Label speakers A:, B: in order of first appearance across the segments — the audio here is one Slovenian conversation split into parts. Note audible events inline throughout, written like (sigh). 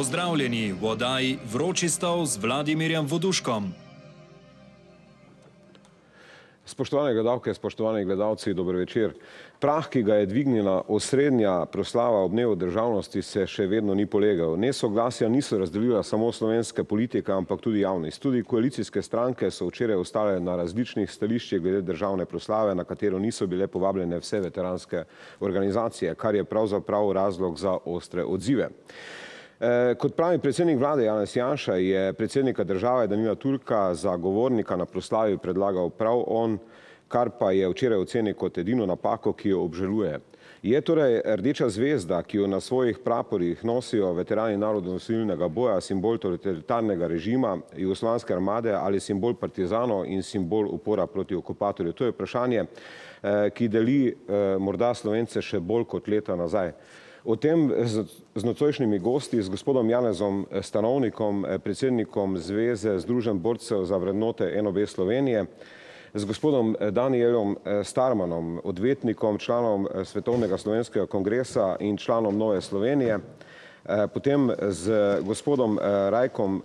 A: Pozdravljeni v oddaji Vroči stol z Vladimirjem Voduškom.
B: Spoštovane gledalke, spoštovani gledalci, dober večer. Prah, ki ga je dvignila osrednja proslava ob dnevu državnosti, se še vedno ni polegal. Nesoglasja niso razdelila samo slovenske politike, ampak tudi javnost. Tudi koalicijske stranke so včeraj ostale na različnih stališčih glede državne proslave, na katero niso bile povabljene vse veteranske organizacije, kar je pravzaprav razlog za ostre odzive. Eh, kot pravi predsednik vlade Janez Janša je predsednika države Danila Turka za govornika na proslavi predlagal prav on, kar pa je včeraj ocenil kot edino napako, ki jo obžaluje. Je torej rdeča zvezda, ki jo na svojih praporih nosijo veterani narodnosilnega boja, simbol totalitarnega režima Jugoslavijske armade ali simbol partizanov in simbol upora proti okupatorju? To je vprašanje, eh, ki deli eh, morda Slovence še bolj kot leta nazaj. O tem z, nocojšnjimi gosti, z gospodom Janezom Stanovnikom, eh, predsednikom Zveze Združen borcev za vrednote NOB Slovenije, z gospodom eh, Danielom eh, Starmanom, odvetnikom, članom Svetovnega slovenskega kongresa in članom Nove Slovenije, potem z gospodom Rajkom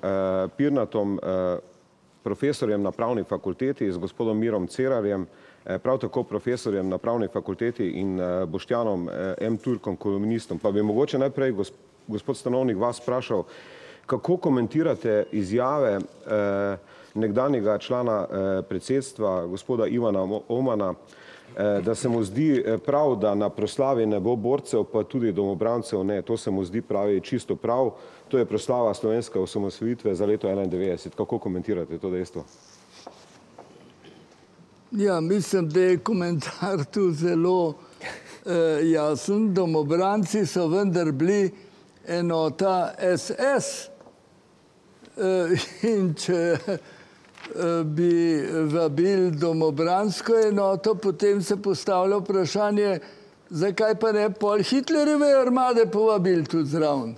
B: Pirnatom, profesorjem na pravni fakulteti, z gospodom Mirom Cerarjem, Eh, prav tako profesorjem na pravni fakulteti in eh, Boštjanom eh, M. Turkom, kolumnistom. Pa bi mogoče najprej gospod Stanovnik vas sprašal, kako komentirate izjave nekdanjega člana predsedstva, gospoda Ivana Omana, da se mu zdi prav, da na proslavi ne bo borcev, pa tudi domobrancev ne. To se mu zdi pravi čisto prav. To je proslava slovenske osamosvojitve za leto 1991. Kako komentirate to dejstvo?
C: Ja, mislim, da je komentar tu zelo eh, jasen. Domobranci so vendar bili enota SS. Eh, in če eh, bi vabili domobransko enoto, potem se postavlja vprašanje, zakaj pa ne pol Hitlerjeve armade povabili tudi zraven.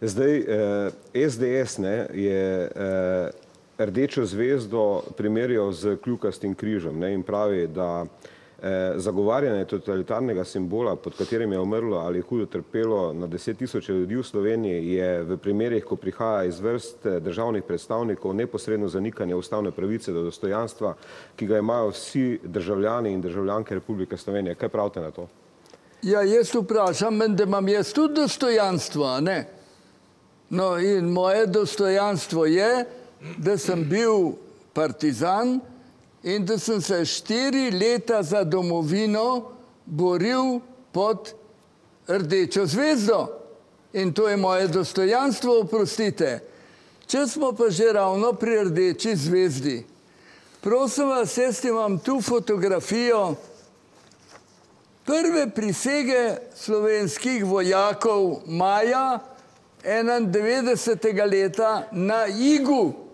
B: Zdaj, eh, SDS ne, je eh, rdečo zvezdo primerjal z kljukastim križem ne, in pravi, da eh, zagovarjanje totalitarnega simbola, pod katerim je umrlo ali hudo trpelo na deset tisoče ljudi v Sloveniji, je v primerih, ko prihaja iz vrst eh, državnih predstavnikov, neposredno zanikanje ustavne pravice do dostojanstva, ki ga imajo vsi državljani in državljanke Republike Slovenije. Kaj pravite na to?
C: Ja, jaz vprašam, da imam jaz tudi dostojanstvo, ne? No, in moje dostojanstvo je, da sem bil partizan in da sem se štiri leta za domovino boril pod rdečo zvezdo. In to je moje dostojanstvo, oprostite. Če smo pa že ravno pri rdeči zvezdi, prosim vas, jaz imam tu fotografijo prve prisege slovenskih vojakov maja 91. leta na Igu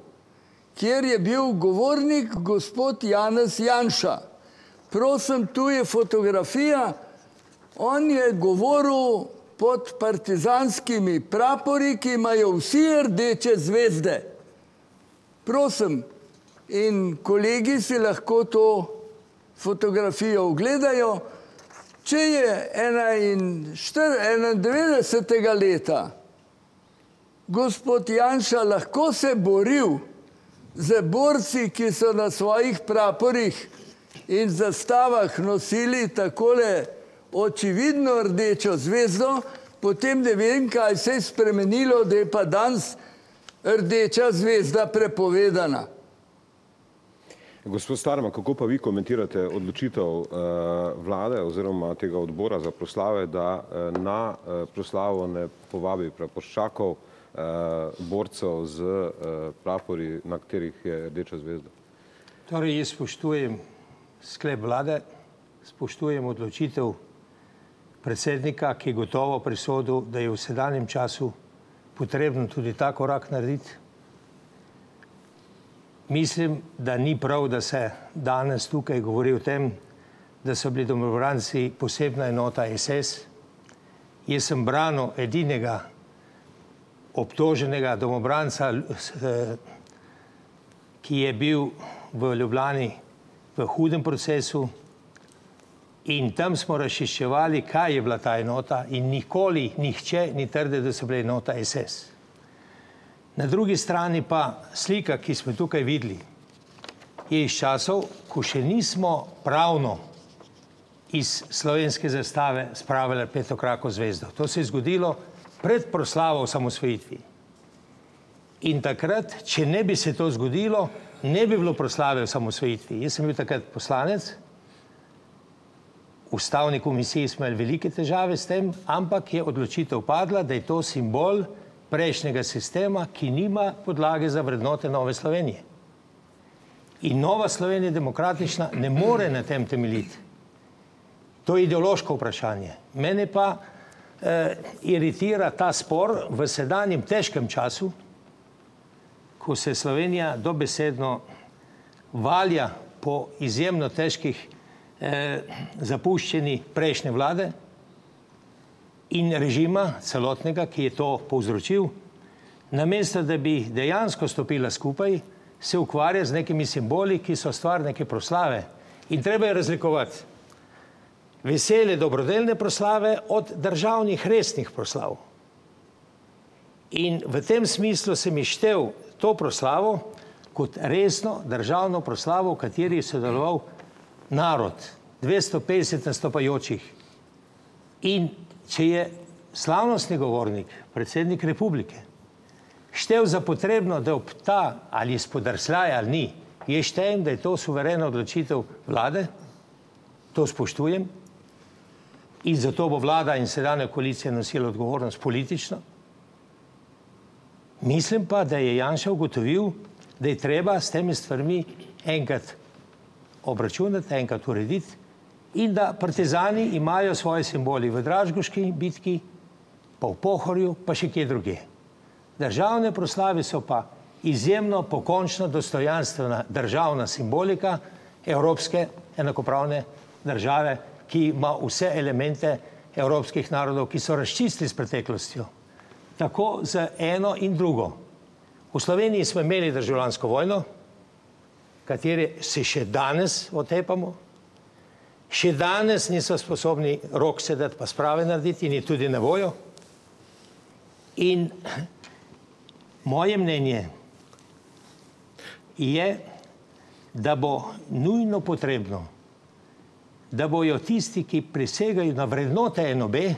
C: kjer je bil govornik gospod Janez Janša. Prosim, tu je fotografija, on je govoril pod partizanskimi prapori, ki imajo vsi rdeče zvezde. Prosim, in kolegi si lahko to fotografijo ogledajo. Če je 91. leta gospod Janša lahko se boril, z borci, ki so na svojih praporih in zastavah nosili takole očividno rdečo zvezdo, potem ne vem, kaj se je spremenilo, da je pa danes rdeča zvezda prepovedana.
B: Gospod Starma, kako pa vi komentirate odločitev uh, vlade oziroma tega odbora za proslave, da uh, na uh, proslavo ne povabi praporščakov, uh, borcev z uh, prapori, na katerih je rdeča zvezda.
D: Torej, jaz spoštujem sklep vlade, spoštujem odločitev predsednika, ki je gotovo prisodil, da je v sedanjem času potrebno tudi ta korak narediti. Mislim, da ni prav, da se danes tukaj govori o tem, da so bili domobranci posebna enota SS. Jaz sem branil edinega obtoženega domobranca, eh, ki je bil v Ljubljani v hudem procesu In tam smo razčiščevali, kaj je bila ta enota in nikoli nihče ni trdil, da so bile enota SS. Na drugi strani pa slika, ki smo tukaj videli, je iz časov, ko še nismo pravno iz slovenske zastave spravili petokrako zvezdo. To se je zgodilo pred proslavo osamosvojitvi. In takrat, če ne bi se to zgodilo, ne bi bilo proslave osamosvojitvi. Jaz sem bil takrat poslanec, v ustavni komisiji smo imeli velike težave s tem, ampak je odločitev padla, da je to simbol prejšnjega sistema, ki nima podlage za vrednote Nove Slovenije. In Nova Slovenija demokratična ne more na tem temeljiti. To je ideološko vprašanje. Mene pa iritira ta spor v sedanjem težkem času, ko se Slovenija dobesedno valja po izjemno težkih eh, zapuščeni prejšnje vlade in režima celotnega, ki je to povzročil, namesto da bi dejansko stopila skupaj, se ukvarja z nekimi simboli, ki so stvar neke proslave. In treba je razlikovati vesele dobrodelne proslave od državnih resnih proslav. In v tem smislu sem ištev to proslavo kot resno državno proslavo, v kateri je sodeloval narod, 250 nastopajočih. In če je slavnostni govornik, predsednik republike, štev za potrebno, da ob ta ali spodrsljaja ali ni, je štejem, da je to suverena odločitev vlade, to spoštujem in zato bo vlada in sedanja koalicija nosila odgovornost politično. Mislim pa, da je Janša ugotovil, da je treba s temi stvarmi enkrat obračunati, enkrat urediti in da partizani imajo svoje simboli v Dražgoški bitki, pa v Pohorju, pa še kje druge. Državne proslave so pa izjemno pokončno dostojanstvena državna simbolika evropske enakopravne države, ki ima vse elemente evropskih narodov, ki so razčistili s preteklostjo. Tako za eno in drugo. V Sloveniji smo imeli državljansko vojno, katere se še danes otepamo, še danes niso sposobni rok sedeti pa sprave narediti in je tudi na vojo. In moje mnenje je, da bo nujno potrebno, da bojo tisti, ki presegajo na vrednote enobe,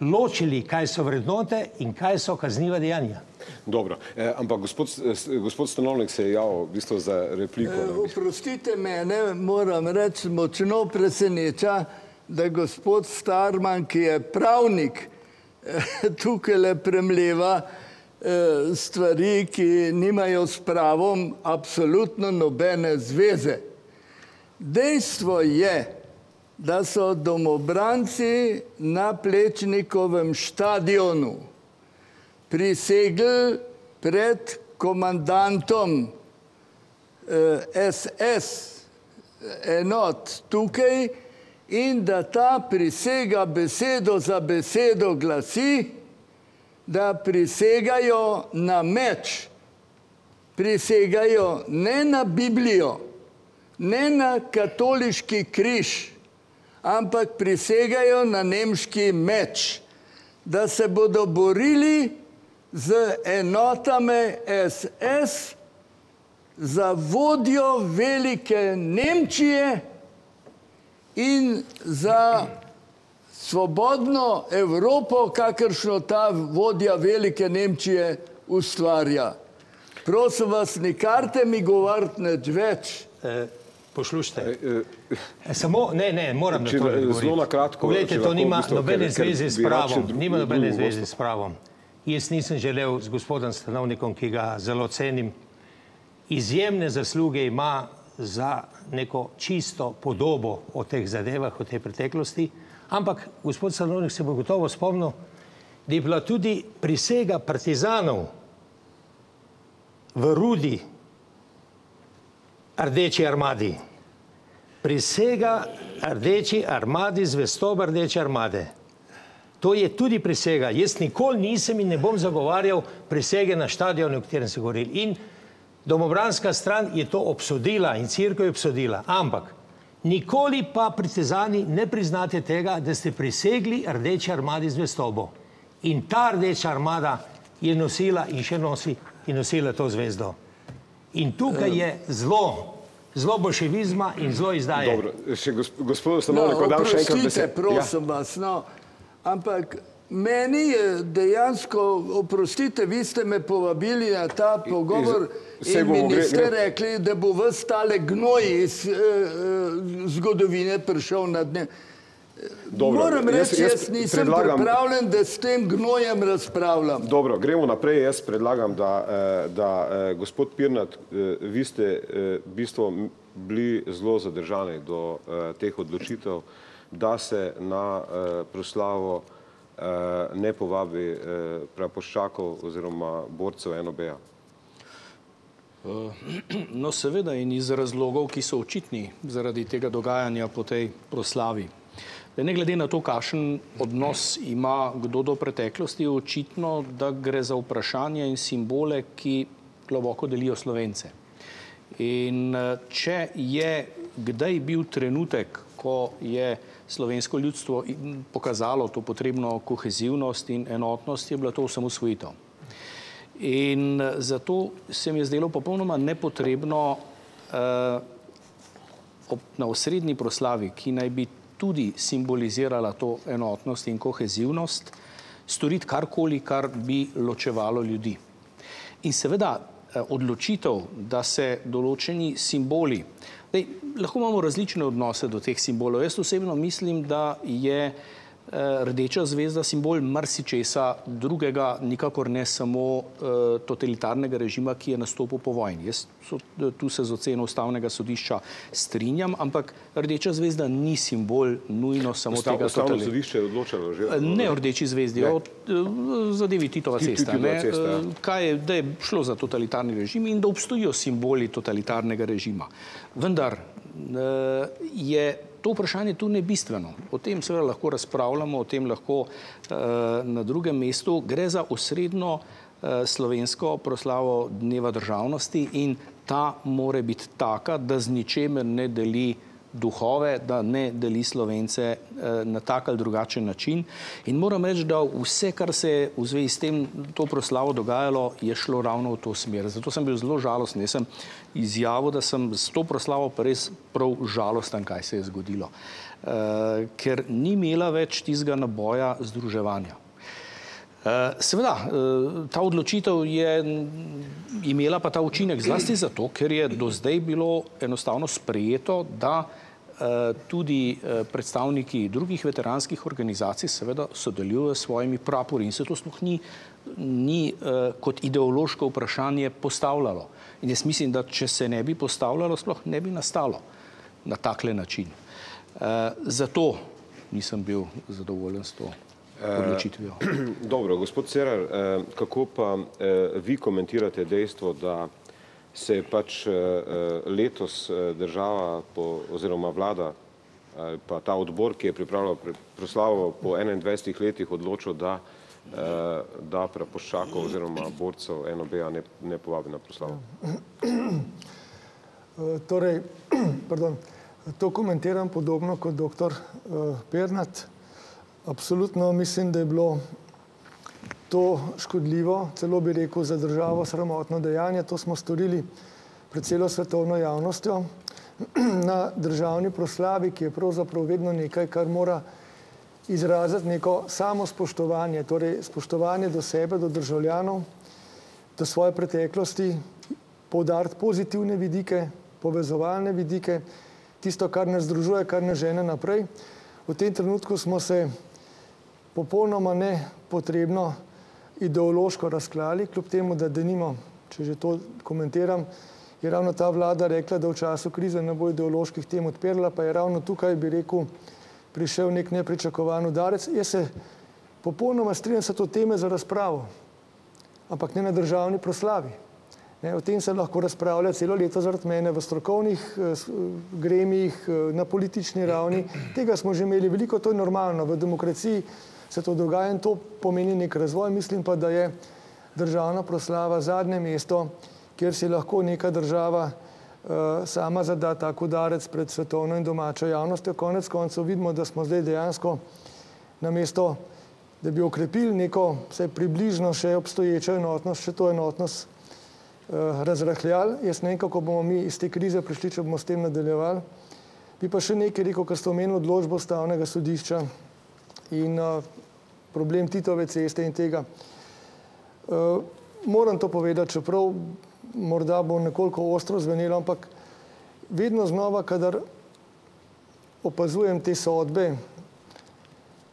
D: ločili, kaj so vrednote in kaj so kazniva dejanja.
B: Dobro, eh, ampak gospod, eh, gospod Stanovnik se je javil v bistvu za repliko.
C: E, oprostite mene, moram reči, močno preseneča, da gospod Starman, ki je pravnik, eh, tukaj le premleva eh, stvari, ki nimajo s pravom absolutno nobene zveze. Dejstvo je, da so domobranci na Plečnikovem stadionu prisegli pred komandantom SS eh, enot tukaj in da ta prisega besedo za besedo glasi, da prisegajo na meč, prisegajo ne na Biblijo, ne na katoliški križ, ampak prisegajo na nemški meč, da se bodo borili z enotami SS za vodjo velike Nemčije in za svobodno Evropo, kakršno ta vodja velike Nemčije ustvarja. Prosim vas, nikarte mi govoriti nič več.
D: E, Poslušajte. E, samo, ne, ne, moram
B: če,
D: na to
B: zelo na kratko.
D: Poglejte, to nima nobene zveze s pravom. Nima nobene zveze s pravom. Jaz nisem želel z gospodom stanovnikom, ki ga zelo cenim, izjemne zasluge ima za neko čisto podobo o teh zadevah, o tej preteklosti, ampak gospod stanovnik se bo gotovo spomnil, da je bila tudi prisega partizanov v Rudi Rdeči armadi. Prisega Rdeči armadi, zvestob Rdeče armade. To je tudi prisega. Jaz nikoli nisem in ne bom zagovarjal prisege na stadionu, o katerem se govorili. In domobranska stran je to obsodila in crkva je obsodila. Ampak Nikoli pa pritezani ne priznate tega, da ste prisegli rdeči armadi zvestobo. In ta rdeča armada je nosila in še nosi in nosila to zvezdo. In tukaj je zelo, zelo bolševizma in zelo izdaje.
B: Dobro, še gospod Stanovnik, no, dam še enkrat
C: besedo. Ja. prosim ja. vas, no, ampak meni je dejansko, oprostite, vi ste me povabili na ta pogovor iz, in mi niste gre, rekli, da bo vse tale gnoj iz uh, zgodovine prišel na dne. Dobro, Moram reči, jaz, jaz nisem predlagam, pripravljen, da s tem gnojem razpravljam.
B: Dobro, gremo naprej. Jaz predlagam, da, eh, da eh, gospod Pirnat, eh, vi ste v bistvu bili zelo zadržani do teh odločitev, da se na proslavo ne povabi prapoščakov oziroma borcev NOB-a. (clears throat)
E: No, seveda in iz razlogov, ki so očitni zaradi tega dogajanja po tej proslavi. Ne glede na to, kakšen odnos ima kdo do preteklosti, je očitno, da gre za vprašanje in simbole, ki globoko delijo slovence. In eh, če je kdaj bil trenutek, ko je slovensko ljudstvo pokazalo to potrebno kohezivnost in enotnost, je bila to osamosvojitev. In eh, zato se mi je zdelo popolnoma nepotrebno eh, na osrednji proslavi, ki naj bi tudi simbolizirala to enotnost in kohezivnost, storiti karkoli, kar bi ločevalo ljudi. In seveda eh, odločitev, da se določeni simboli, Dej, lahko imamo različne odnose do teh simbolov. Jaz osebno mislim, da je rdeča zvezda simbol marsičesa drugega, nikakor ne samo eh, totalitarnega režima, ki je nastopil po vojni. Jaz so, tu se z oceno ustavnega sodišča strinjam, ampak rdeča zvezda ni simbol nujno samo Ustav, tega.
B: Ustavno sodišče je odločalo že?
E: Ne o rdeči zvezdi, ne. o eh, zadevi Titova cesta. Ne, cesta ja. kaj je, da je šlo za totalitarni režim in da obstojijo simboli totalitarnega režima. Vendar je to vprašanje tu ne bistveno. O tem seveda lahko razpravljamo, o tem lahko uh, na drugem mestu. Gre za osrednjo uh, slovensko proslavo Dneva državnosti in ta more biti taka, da z ničemer ne deli uh, duhove, da ne deli slovence eh, na tak ali drugačen način. In moram reči, da vse, kar se je v zvezi s tem to proslavo dogajalo, je šlo ravno v to smer. Zato sem bil zelo žalosten. Jaz sem izjavil, da sem s to proslavo pa res prav žalosten, kaj se je zgodilo. Uh, ker ni imela več tistega naboja združevanja. Uh, seveda, uh, ta odločitev je imela pa ta učinek zlasti zato, ker je do zdaj bilo enostavno sprejeto, da Eh, tudi eh, predstavniki drugih veteranskih organizacij seveda sodelujejo s svojimi prapori in se to sploh ni, ni eh, kot ideološko vprašanje postavljalo. In jaz mislim, da če se ne bi postavljalo, sploh ne bi nastalo na takle način. Zato nisem bil zadovoljen s to odločitvijo. (clears throat)
B: Dobro, gospod Cerar, kako pa vi komentirate dejstvo, da se je pač eh, eh, letos eh, država po, oziroma vlada pa ta odbor, ki je pripravljal proslavo po 21 letih odločil, da, da prapoščakov oziroma borcev NOB-a ne, ne povabi na proslavo.
F: Torej, (clears throat) pardon, to komentiram podobno kot doktor Pernat. Absolutno mislim, da je bilo to škodljivo, celo bi rekel za državo sramotno dejanje. To smo storili pred celo svetovno javnostjo (clears throat) na državni proslavi, ki je pravzaprav vedno nekaj, kar mora izraziti neko samo spoštovanje, torej spoštovanje do sebe, do državljanov, do svoje preteklosti, poudariti pozitivne vidike, povezovalne vidike, tisto, kar nas združuje, kar nas žene naprej. V tem trenutku smo se popolnoma nepotrebno ideološko razklali, kljub temu, da denimo, če že to komentiram, je ravno ta vlada rekla, da v času krize ne bo ideoloških tem odprla, pa je ravno tukaj, bi rekel, prišel nek nepričakovan udarec. Jaz se popolnoma strinjam se to teme za razpravo, ampak ne na državni proslavi. Ne, o tem se lahko razpravlja celo leto zaradi mene v strokovnih eh, gremijih, eh, na politični ravni. Tega smo že imeli veliko, to je normalno. V demokraciji se to dogaja in to pomeni nek razvoj. Mislim pa, da je državna proslava zadnje mesto, kjer si lahko neka država sama zada tako udarec pred svetovno in domačo javnostjo. Konec koncev vidimo, da smo zdaj dejansko na mesto, da bi okrepili neko vse približno še obstoječo enotnost, še to enotnost razrahljali. Jaz ne vem, kako bomo mi iz te krize prišli, če bomo s tem nadaljevali. Bi pa še nekaj rekel, kar ste omenili odločbo stavnega sodišča in uh, problem Titove ceste in tega. Uh, moram to povedati, čeprav morda bo nekoliko ostro zvenelo, ampak vedno znova, kadar opazujem te sodbe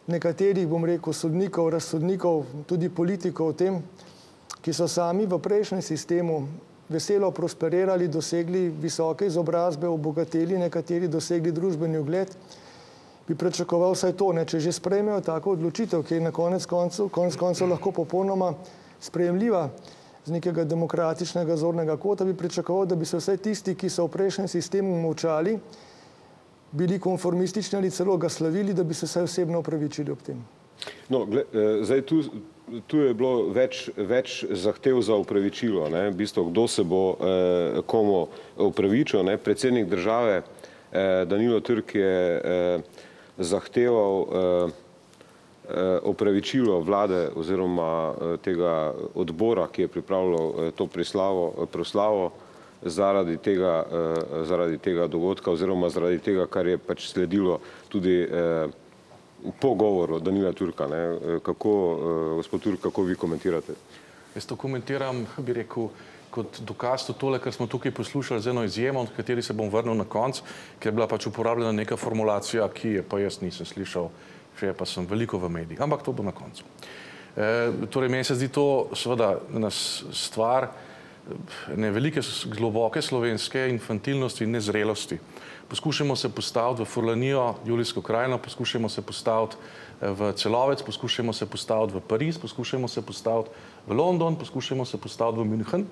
F: nekaterih, bom rekel, sodnikov, razsodnikov, tudi politikov o tem, ki so sami v prejšnjem sistemu veselo prosperirali, dosegli visoke izobrazbe, obogateli, nekateri dosegli družbeni ugled, bi pričakoval vsaj to, ne, če že sprejmejo tako odločitev, ki je na konec koncev, konec koncev lahko popolnoma sprejemljiva z nekega demokratičnega zornega kota, bi pričakoval, da bi se vsaj tisti, ki so v prejšnjem sistemu močali, bili konformistični ali celo ga slavili, da bi se vsaj osebno upravičili ob tem.
B: No, gled, eh, zdaj tu tu je bilo več, več zahtev za upravičilo, ne, v bistvu, kdo se bo eh, komu upravičil. Ne. Predsednik države eh, Danilo Trk je eh, zahteval eh, opravičilo eh, vlade oziroma eh, tega odbora, ki je pripravljal to proslavo, proslavo zaradi tega, zaradi tega dogodka oziroma zaradi tega, kar je pač sledilo tudi po govoru Danila Turka. Ne? Kako, gospod Turk, kako vi komentirate?
G: Jaz to komentiram, bi rekel, kot dokaz to tole, kar smo tukaj poslušali z eno izjemo, od kateri se bom vrnil na konc, ker je bila pač uporabljena neka formulacija, ki je pa jaz nisem slišal, še pa sem veliko v medijih, ampak to bo na koncu. E, torej, meni se zdi to seveda nas stvar ne velike, globoke slovenske infantilnosti in nezrelosti poskušamo se postaviti v Furlanijo, Julijsko krajino, poskušamo se postaviti eh, v Celovec, poskušamo se postaviti v Pariz, poskušamo se postaviti v London, poskušamo se postaviti v München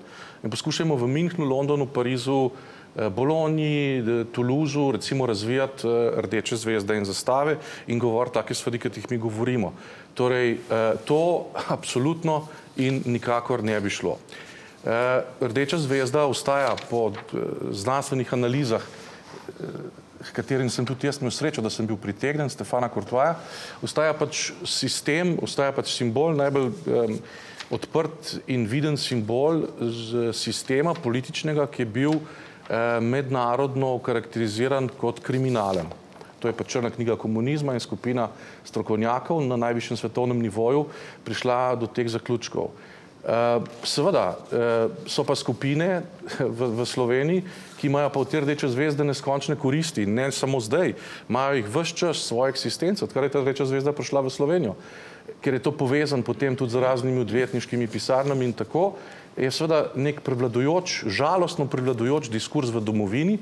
G: in poskušamo v Münchnu, Londonu, Parizu, eh, Bologni, Toulouseu recimo razvijati eh, rdeče zvezde in zastave in govoriti take stvari, ki jih mi govorimo. Torej, to (laughs) absolutno in nikakor ne bi šlo. Rdeča zvezda ostaja po znanstvenih analizah s katerim sem tudi jaz imel srečo, da sem bil pritegnen, Stefana Kortvaja, ostaja pač sistem, ostaja pač simbol, najbolj um, odprt in viden simbol sistema političnega, ki je bil um, mednarodno okarakteriziran kot kriminalen. To je pa črna knjiga komunizma in skupina strokovnjakov na najvišjem svetovnem nivoju prišla do teh zaključkov. Uh, seveda uh, so pa skupine v, v Sloveniji, ki imajo pa v te rdeče zvezde neskončne koristi, ne samo zdaj, imajo jih vse čas svojo eksistenco, odkar je ta rdeča zvezda prišla v Slovenijo, ker je to povezan potem tudi z raznimi odvetniškimi pisarnami in tako, je seveda nek prevladujoč, žalostno prevladujoč diskurs v domovini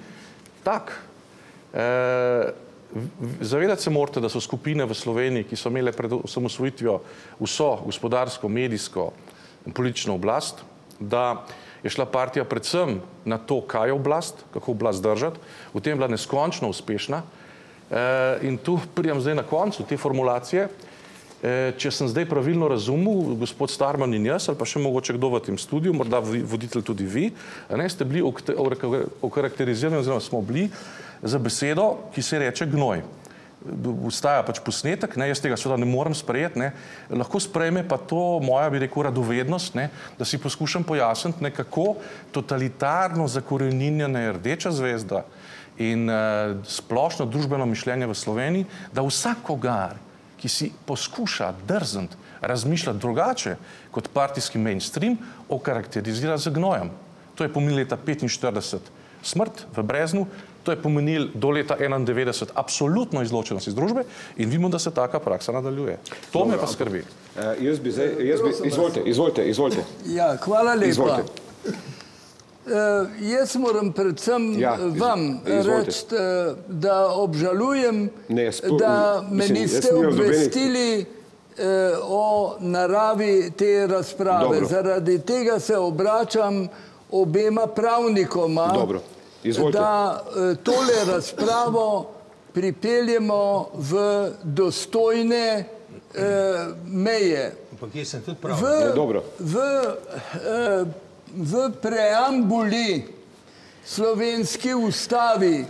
G: tak. Uh, Zavedati se morate, da so skupine v Sloveniji, ki so imele pred osamosvojitvijo vso gospodarsko, medijsko, politično oblast, da je šla partija predvsem na to, kaj je oblast, kako oblast držati, v tem je bila neskončno uspešna. E, in tu pridem zdaj na koncu te formulacije. E, če sem zdaj pravilno razumel, gospod Starman in jaz, ali pa še mogoče kdo v tem studiu, morda voditelj tudi vi, ne, ste bili okarakterizirani, oziroma smo bili za besedo, ki se reče gnoj. Ustaja pač posnetek, ne, jaz tega seveda ne morem sprejeti, ne, lahko sprejme pa to moja, bi rekel, radovednost, ne, da si poskušam pojasniti, ne, kako totalitarno zakoreninjena je rdeča zvezda in uh, splošno družbeno mišljenje v Sloveniji, da vsakogar, ki si poskuša drzniti, razmišljati drugače kot partijski mainstream, okarakterizira z gnojem. To je pomenilo leta 45 smrt v Breznu, To je pomenil do leta 1991 absolutno izločenost iz družbe in vidimo, da se taka praksa nadaljuje. To Dobro, me pa skrbi.
B: Uh, jaz bi zdaj, jaz bi, izvolite, izvolite, izvolite.
C: Ja, hvala lepa. Izvolite. Uh, jaz moram predvsem ja, iz, vam reči, uh, da obžalujem, ne, spo, da me mislim, niste obvestili uh, o naravi te razprave. Dobro. Zaradi tega se obračam obema pravnikoma. Da eh, tole razpravo pripeljemo v dostojne eh, meje. V, v, eh, v preambuli slovenski ustavi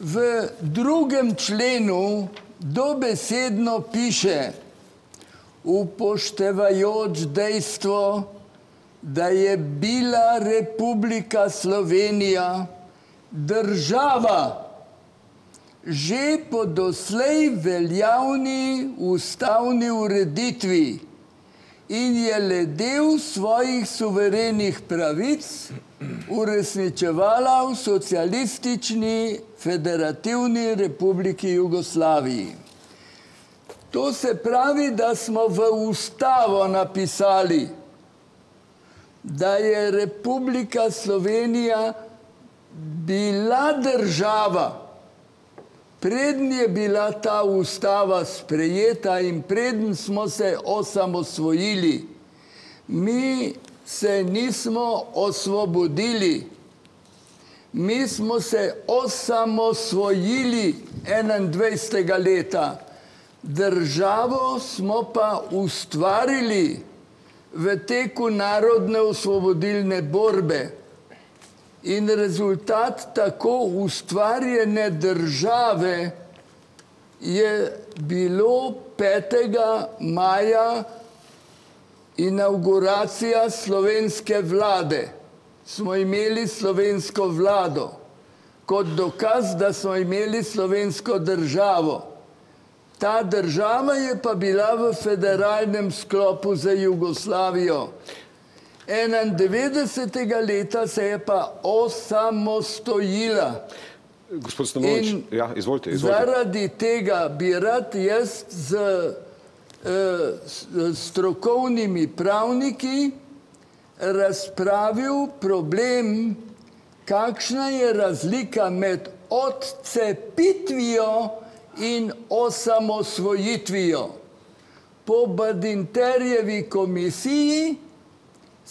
C: v drugem členu dobesedno piše, upoštevajoč dejstvo, da je bila Republika Slovenija država že po doslej veljavni ustavni ureditvi in je le del svojih suverenih pravic uresničevala v socialistični federativni republiki Jugoslaviji. To se pravi, da smo v ustavo napisali, da je Republika Slovenija bila država, Preden je bila ta ustava sprejeta in preden smo se osamosvojili, mi se nismo osvobodili, mi smo se osamosvojili 21. leta, državo smo pa ustvarili v teku narodne osvobodilne borbe. In rezultat tako ustvarjene države je bilo 5. maja inauguracija slovenske vlade. Smo imeli slovensko vlado kot dokaz, da smo imeli slovensko državo. Ta država je pa bila v federalnem sklopu za Jugoslavijo. 91. leta se je pa osamostojila.
B: Gospod Stamovič, ja, izvolite, izvolite.
C: Zaradi tega bi rad jaz z uh, strokovnimi pravniki razpravil problem, kakšna je razlika med odcepitvijo in osamosvojitvijo. Po Badinterjevi komisiji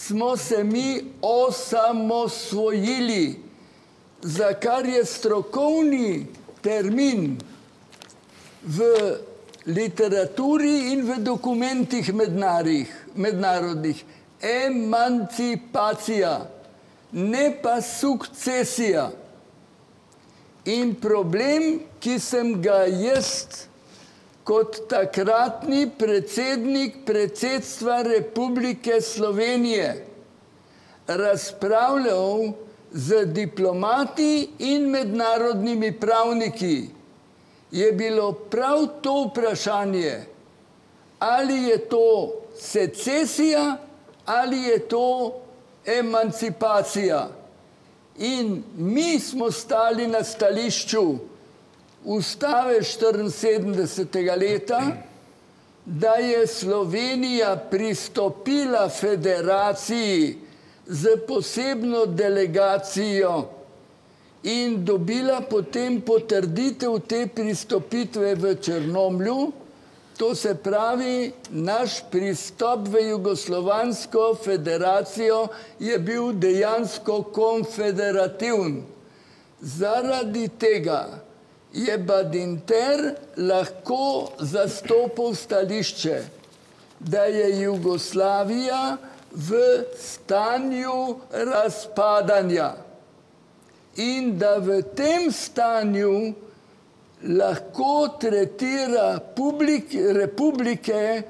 C: smo se mi osamosvojili, za kar je strokovni termin v literaturi in v dokumentih mednarodnih emancipacija, ne pa sukcesija. In problem, ki sem ga jaz kot takratni predsednik predsedstva Republike Slovenije. Razpravljal z diplomati in mednarodnimi pravniki, je bilo prav to vprašanje, ali je to secesija ali je to emancipacija. In mi smo stali na stališču, ustave 74. leta, da je Slovenija pristopila federaciji z posebno delegacijo in dobila potem potrditev te pristopitve v Črnomlju, to se pravi, naš pristop v Jugoslovansko federacijo je bil dejansko konfederativen. Zaradi tega, je Badinter lahko zastopal stališče, da je Jugoslavija v stanju razpadanja in da v tem stanju lahko tretira publik, republike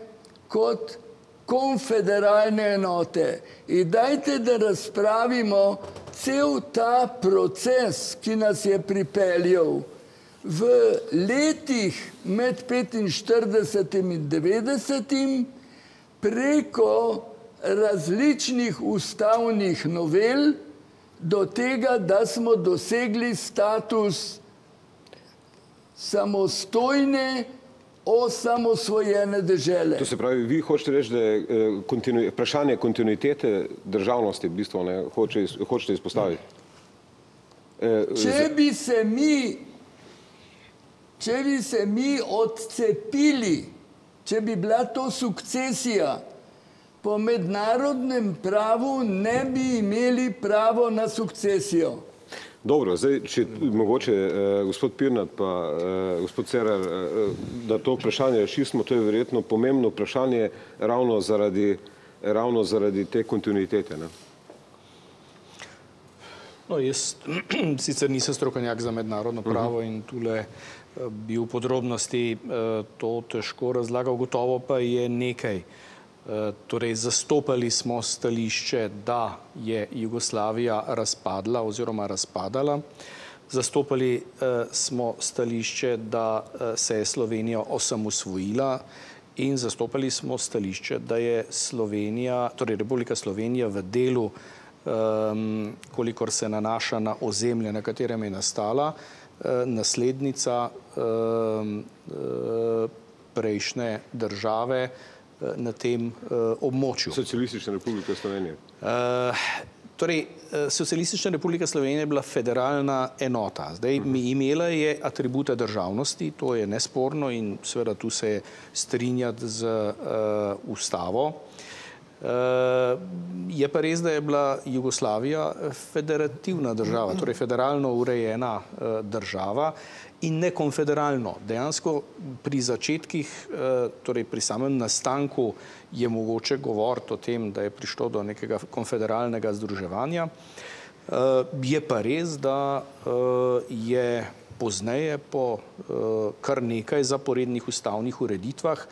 C: kot konfederalne enote. In dajte, da razpravimo cel ta proces, ki nas je pripeljal v letih med 45 in 90 preko različnih ustavnih novel do tega, da smo dosegli status samostojne osamosvojene države.
B: To se pravi, vi hočete reči, da je eh, kontinu, vprašanje kontinuitete državnosti v bistvu ne hoče, hočete izpostaviti?
C: Eh, Če bi se mi če bi se mi odcepili, če bi bila to sukcesija, po mednarodnem pravu ne bi imeli pravo na sukcesijo.
B: Dobro, zdaj, če mogoče eh, gospod Pirnat pa eh, gospod Cerar, eh, da to vprašanje rešimo, to je verjetno pomembno vprašanje ravno zaradi, ravno zaradi te kontinuitete. Ne?
E: No, jaz (clears throat) sicer nisem strokovnjak za mednarodno pravo uh -huh. in tule bi v podrobnosti to težko razlagal, gotovo pa je nekaj. Torej, zastopali smo stališče, da je Jugoslavija razpadla oziroma razpadala. Zastopali smo stališče, da se je Slovenija osamosvojila in zastopali smo stališče, da je Slovenija, torej Republika Slovenija v delu, um, kolikor se nanaša na ozemlje, na katerem je nastala, naslednica um, uh, prejšnje države uh, na tem uh, območju.
B: Socialistične republike Slovenije.
E: Uh, Torej, Socialistična republika Slovenija je bila federalna enota. Zdaj, mi imela je atribute državnosti, to je nesporno in seveda tu se strinjati z uh, ustavo. Uh, je pa res, da je bila Jugoslavija federativna država, torej federalno urejena uh, država in ne konfederalno. Dejansko pri začetkih, torej pri samem nastanku, je mogoče govoriti o tem, da je prišlo do nekega konfederalnega združevanja. Je pa res, da je pozneje po kar nekaj zaporednih ustavnih ureditvah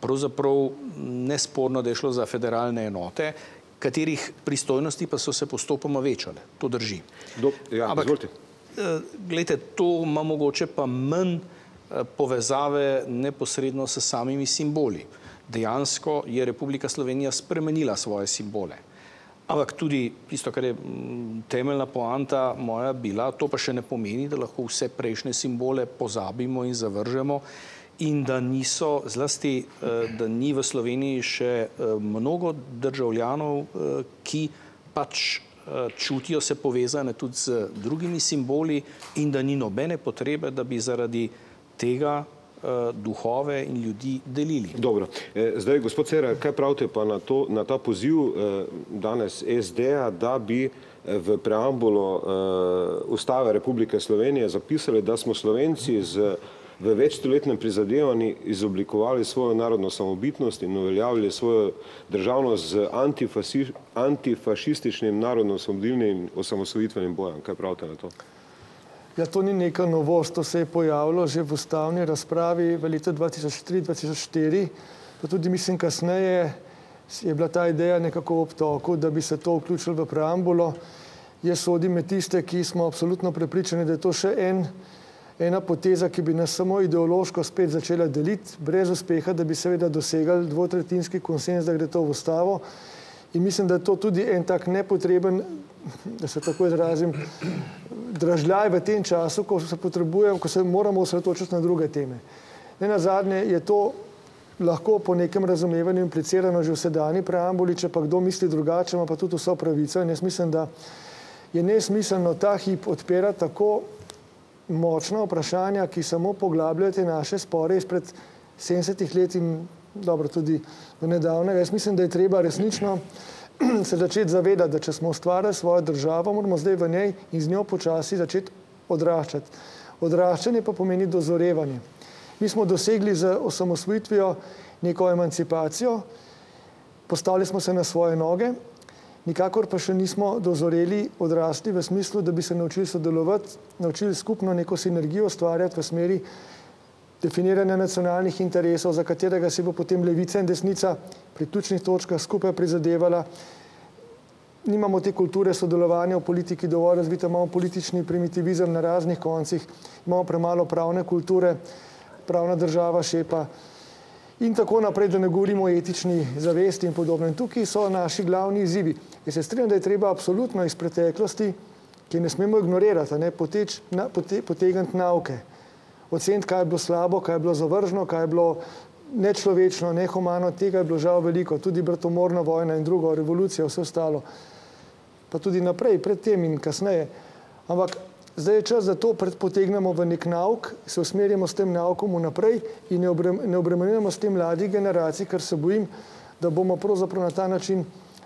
E: pravzaprav nesporno, da je šlo za federalne enote, katerih pristojnosti pa so se postopoma večale. To drži.
B: Do, ja, Ampak, izvolite.
E: Eh, Glede, to ima mogoče pa manj eh, povezave neposredno s samimi simboli. Dejansko je Republika Slovenija spremenila svoje simbole. Ampak tudi tisto, kar je mm, temeljna poanta moja bila, to pa še ne pomeni, da lahko vse prejšnje simbole pozabimo in zavržemo in da niso, zlasti, eh, da ni v Sloveniji še mnogo državljanov, ki pač Eh, čutijo se povezane tudi z drugimi simboli in da ni nobene potrebe, da bi zaradi tega uh, duhove in ljudi delili.
B: Dobro. E, zdaj, gospod Cera, kaj pravite pa na, to, na ta poziv eh, danes SD-a, da bi v preambulo Ustave Republike Slovenije zapisali, da smo Slovenci z v večstoletnem prizadevanju izoblikovali svojo narodno samobitnost in uveljavili svojo državnost z antifašističnim narodno-osvobodilnim osamosvojitvenim bojem. Kaj pravite na to?
F: Ja, to ni neka novost, to se je pojavilo že v ustavni razpravi v letu 2003-2004, pa tudi mislim kasneje je bila ta ideja nekako v obtoku, da bi se to vključilo v preambulo. Jaz sodim med tiste, ki smo absolutno prepričani, da je to še en ena poteza, ki bi nas samo ideološko spet začela deliti, brez uspeha, da bi seveda dosegali dvotretinski konsens, da gre to v ustavo. In mislim, da je to tudi en tak nepotreben, da se tako izrazim, dražljaj v tem času, ko se potrebujemo, ko se moramo osredotočiti na druge teme. Ne na zadnje je to lahko po nekem razumevanju implicirano že v sedajni preambuli, če pa kdo misli drugače, ima pa tudi vso pravico in jaz mislim, da je nesmiselno ta hip odpirati tako močna vprašanja, ki samo poglabljajo te naše spore izpred 70 let in dobro tudi do nedavnega. Jaz mislim, da je treba resnično (clears throat) se začeti zavedati, da če smo ustvarili svojo državo, moramo zdaj v njej in z njo počasi začeti odraščati. Odraščanje pa pomeni dozorevanje. Mi smo dosegli z osamosvojitvijo neko emancipacijo, postavili smo se na svoje noge, nikakor pa še nismo dozoreli, odrasli v smislu, da bi se naučili sodelovati, naučili skupno neko sinergijo ustvarjati v smeri definiranja nacionalnih interesov, za katerega se bo potem levica in desnica pri ključnih točkah skupaj prizadevala. Nimamo te kulture sodelovanja v politiki dovolj razvite, imamo politični primitivizem na raznih koncih, imamo premalo pravne kulture, pravna država šepa in tako naprej, da ne govorimo o etični zavesti in podobno. In tukaj so naši glavni izzivi. Jaz se strinjam, da je treba absolutno iz preteklosti, ki ne smemo ignorirati, ne, poteč, na, pote, potegniti nauke, oceniti, kaj je bilo slabo, kaj je bilo zavržno, kaj je bilo nečlovečno, nehumano, tega je bilo žal veliko, tudi bratomorna vojna in drugo, revolucija, vse ostalo, pa tudi naprej, predtem in kasneje. Ampak Zdaj je čas, da to potegnemo v nek nauk, se usmerjamo s tem naukom naprej in ne, obrem, ne obremenjujemo s tem mladih generacij, ker se bojim, da bomo pravzaprav na ta način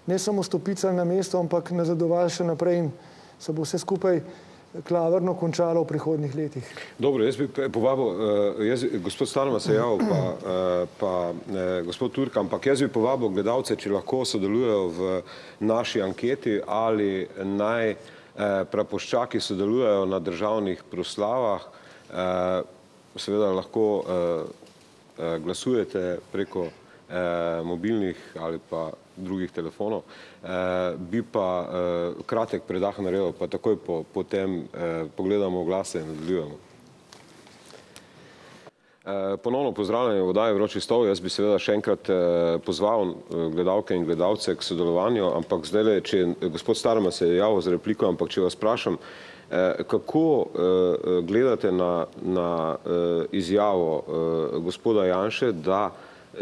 F: ne samo stopicali na mesto, ampak nazadovali še naprej in se bo vse skupaj klavrno končalo v prihodnih letih.
B: Dobro, jaz bi povabil, uh, jaz, gospod Stanova se javil, pa, uh, pa uh, gospod Turk, ampak jaz bi povabil gledalce, če lahko sodelujejo v naši anketi ali naj prapoščaki sodelujejo na državnih proslavah, seveda lahko glasujete preko mobilnih ali pa drugih telefonov. Bi pa kratek predah naredil, pa takoj po tem pogledamo glase in nadaljujemo. Ponovno pozdravljanje v oddaji Vroči stol. Jaz bi seveda še enkrat pozval gledalke in gledalce k sodelovanju, ampak zdaj, če gospod Starma se je javil z repliko, ampak če vas vprašam, kako gledate na, na izjavo gospoda Janše, da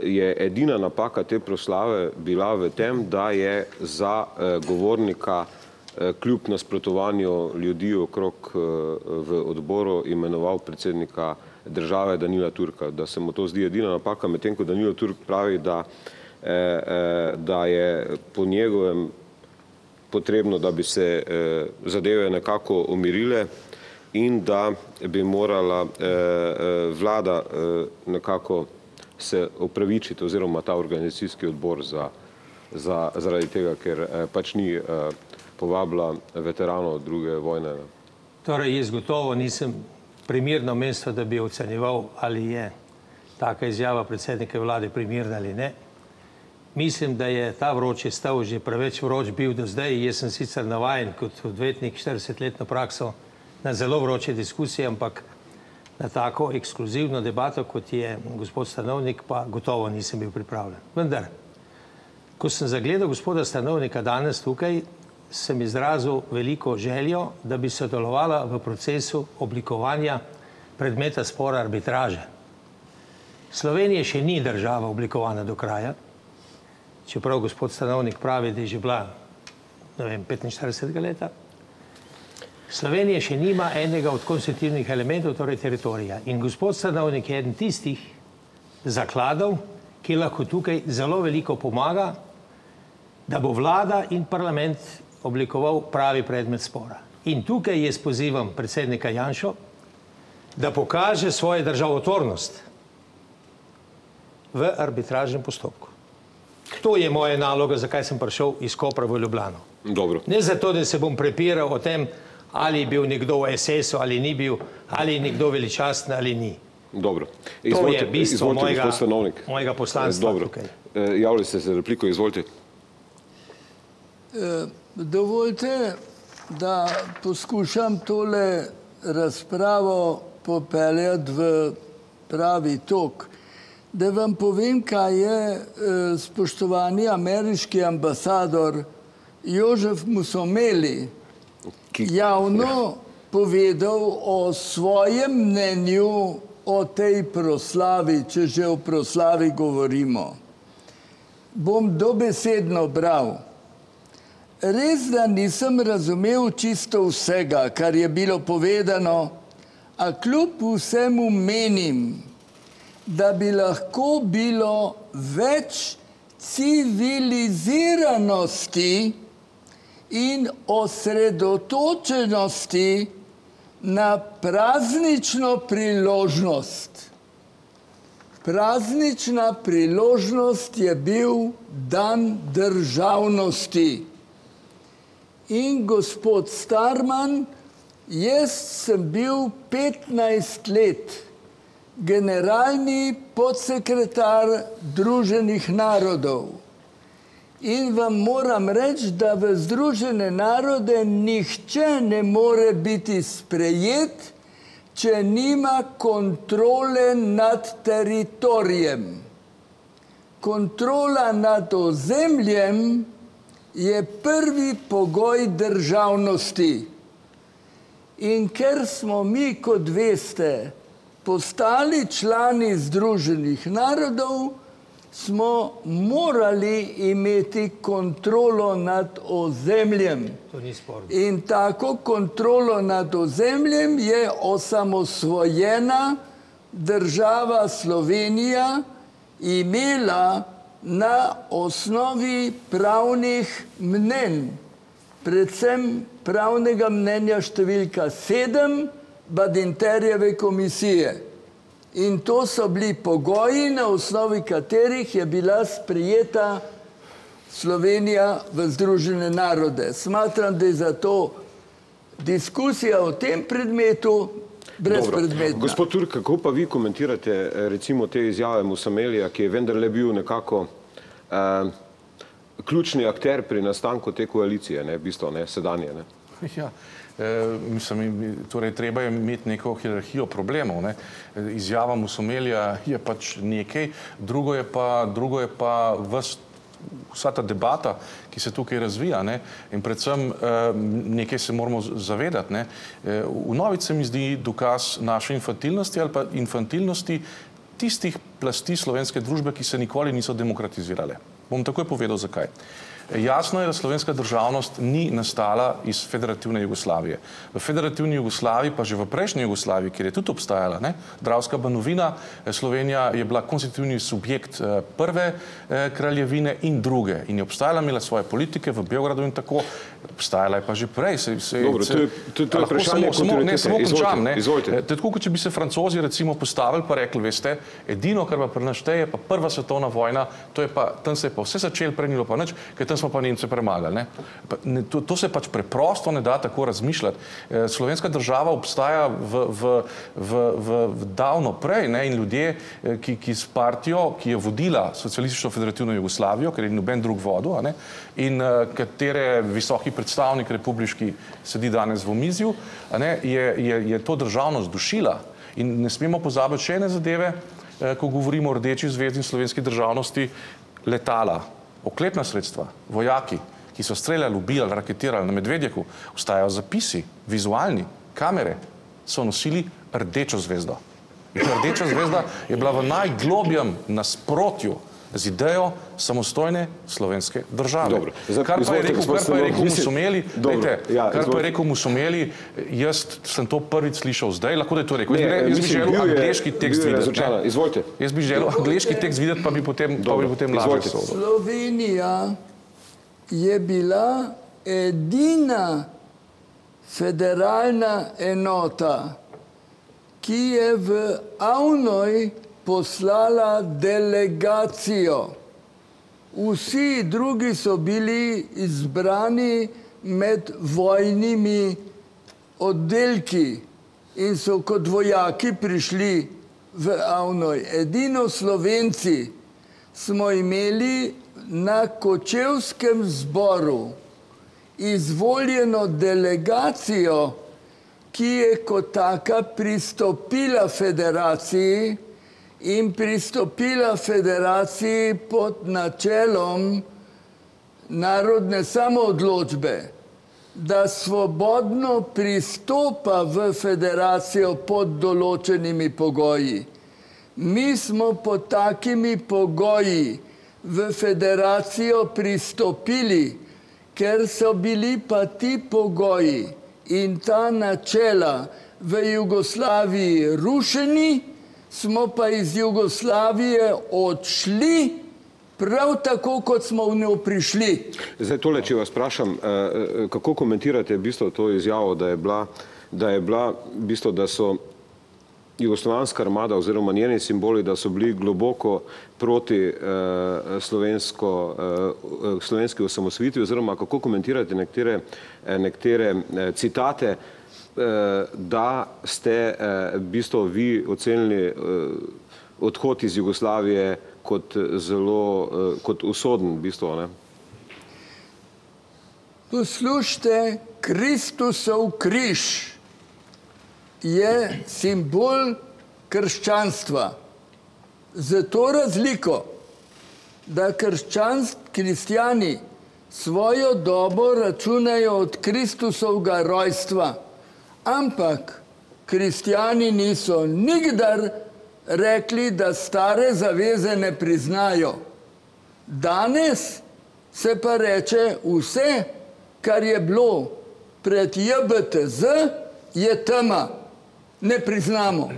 B: je edina napaka te proslave bila v tem, da je za govornika kljub nasprotovanju ljudi okrog v odboru imenoval predsednika države Danila Turka, da se mu to zdi edina napaka, medtem ko Danilo Turk pravi, da, da je po njegovem potrebno, da bi se zadeve nekako umirile in da bi morala vlada nekako se opravičiti oziroma ta organizacijski odbor za, za, zaradi tega, ker pač ni povabila veteranov druge vojne.
D: Torej, jaz gotovo nisem primirno mesto, da bi ocenjeval, ali je taka izjava predsednika vlade primirna ali ne. Mislim, da je ta vroči stav že preveč vroč bil do zdaj. Jaz sem sicer navajen kot odvetnik 40-letno prakso na zelo vroče diskusije, ampak na tako ekskluzivno debato, kot je gospod Stanovnik, pa gotovo nisem bil pripravljen. Vendar, ko sem zagledal gospoda Stanovnika danes tukaj, sem izrazil veliko željo, da bi sodelovala v procesu oblikovanja predmeta spora arbitraže. Slovenija še ni država oblikovana do kraja, čeprav gospod Stanovnik pravi, da je že bila, ne vem, 45 leta. Slovenija še nima enega od konstitutivnih elementov, torej teritorija. In gospod Stanovnik je eden tistih zakladov, ki lahko tukaj zelo veliko pomaga, da bo vlada in parlament oblikoval pravi predmet spora. In tukaj jaz pozivam predsednika Janšo, da pokaže svojo državotvornost v arbitražnem postopku. To je moja naloga, zakaj sem prišel iz Kopra v Ljubljano.
B: Dobro.
D: Ne zato, da se bom prepiral o tem, ali je bil nekdo v SS-u ali ni bil, ali je nekdo veličasten ali ni.
B: Dobro.
D: Izvolite, to je bistvo mojega, mojega poslanstva
B: Dobro. tukaj. Javili ste se repliko, izvolite.
C: E Dovolite, da poskušam tole razpravo popeljati v pravi tok. Da vam povem, kaj je eh, spoštovani ameriški ambasador Jožef Musomeli javno povedal o svojem mnenju o tej proslavi, če že o proslavi govorimo. Bom dobesedno bral. Res, da nisem razumel čisto vsega, kar je bilo povedano, a kljub vsemu menim, da bi lahko bilo več civiliziranosti in osredotočenosti na praznično priložnost. Praznična priložnost je bil dan državnosti in gospod Starman, jaz sem bil petnajst let generalni podsekretar Združenih narodov. In vam moram reči, da v Združene narode nihče ne more biti sprejet, če nima kontrole nad teritorijem. Kontrola nad ozemljem je prvi pogoj državnosti. In ker smo mi, kot veste, postali člani Združenih narodov, smo morali imeti kontrolo nad ozemljem. In tako kontrolo nad ozemljem je osamosvojena država Slovenija imela na osnovi pravnih mnenj, predvsem pravnega mnenja številka sedem Badinterjeve komisije. In to so bili pogoji, na osnovi katerih je bila sprijeta Slovenija v Združene narode. Smatram, da je zato diskusija o tem predmetu brezpredmetna.
B: Gospod Turk, kako pa vi komentirate eh, recimo te izjave Musamelija, ki je vendarle bil nekako eh, ključni akter pri nastanku te koalicije, ne, bistvo, ne, sedanje, ne? (laughs)
G: Ja, e, mislim, torej treba je imeti neko hierarhijo problemov, ne. Izjava Musamelija je pač nekaj, drugo je pa, drugo je pa vse vsa ta debata, ki se tukaj razvija ne, in predvsem eh, nekaj se moramo zavedati. Ne. Eh, v novici se mi zdi dokaz naše infantilnosti ali pa infantilnosti tistih plasti slovenske družbe, ki se nikoli niso demokratizirale. Bom takoj povedal, zakaj. Jasno je, da slovenska državnost ni nastala iz federativne Jugoslavije. V federativni Jugoslaviji, pa že v prejšnji Jugoslaviji, kjer je tudi obstajala ne, Dravska banovina, eh, Slovenija je bila konstitutivni subjekt eh, prve eh, kraljevine in druge in je obstajala, imela svoje politike v Beogradu in tako. Obstajala je pa že prej. Se, se,
B: Dobro,
G: se,
B: to je, to, to je vprašanje,
G: samo, samo, ne, samo končam. Ne.
B: Izvolite.
G: Tako, kot če bi se francozi recimo postavili pa rekli, veste, edino, kar pa pri nas šteje, je pa prva svetovna vojna, to je pa, tam se je pa vse začelo, prej ni bilo pa nič, ker tam smo pa Nemce premagali. Ne? Pa, ne, to, to se pač preprosto ne da tako razmišljati. E, slovenska država obstaja v, v, v, v, v davno prej ne? in ljudje, e, ki, ki s partijo, ki je vodila socialistično federativno Jugoslavijo, ker je noben drug vodu, ne? in katere visoki predstavnik republiški sedi danes v omizju, ne? Je, je, je to državnost dušila. In ne smemo pozabiti še ene zadeve, eh, ko govorimo o rdeči zvezdi in slovenski državnosti, letala, oklepna sredstva, vojaki, ki so streljali, ubijali, raketirali na Medvedjeku, ostajajo zapisi, vizualni, kamere, so nosili rdečo zvezdo. In rdeča zvezda je bila v najglobjem nasprotju z idejo samostojne slovenske države.
B: Dobro. Zdaj,
G: Kar pa je
B: izvolite,
G: rekel, kar pa je rekel
B: Dobro,
G: dajte,
B: ja,
G: kar pa je
B: izvolite.
G: rekel Musomeli, jaz sem to prvič slišal zdaj, lahko da je to rekel. Jaz bi,
B: Ne,
G: jaz bi želel
B: je-
G: angliški tekst videti. ne.
B: Izvolite.
G: Jaz bi želel angliški tekst videti, pa bi potem, pa
B: Dobro,
G: bi potem lažje
B: izvolite.
G: sodil.
C: Slovenija je bila edina federalna enota, ki je v Avnoj poslala delegacijo. Vsi drugi so bili izbrani med vojnimi oddelki in so kot vojaki prišli v Avnoj. Edino Slovenci smo imeli na Kočevskem zboru izvoljeno delegacijo, ki je kot taka pristopila federaciji in pristopila federaciji pod načelom narodne samoodločbe, da svobodno pristopa v federacijo pod določenimi pogoji. Mi smo pod takimi pogoji v federacijo pristopili, ker so bili pa ti pogoji in ta načela v Jugoslaviji rušeni, smo pa iz Jugoslavije odšli, prav tako, kot smo v njo prišli.
B: Zdaj tole, če vas vprašam, eh, kako komentirate v bistvu to izjavo, da je bila, da je bila v bistvu, da so jugoslovanska armada oziroma njeni simboli, da so bili globoko proti eh, slovensko, eh, slovenski osamosvitvi oziroma kako komentirate nekatere, eh, nekatere eh, citate, eh, da ste eh, v bistvu vi ocenili eh, odhod iz Jugoslavije kot zelo, eh, kot usoden v bistvu, ne?
C: Poslušajte, Kristusov križ je simbol krščanstva. Za to razliko, da krščanst, kristijani svojo dobo računajo od Kristusovega rojstva, ampak kristijani niso nikdar rekli, da stare zaveze ne priznajo. Danes se pa reče vse, kar je bilo pred JBTZ, je tema. Ne priznamo.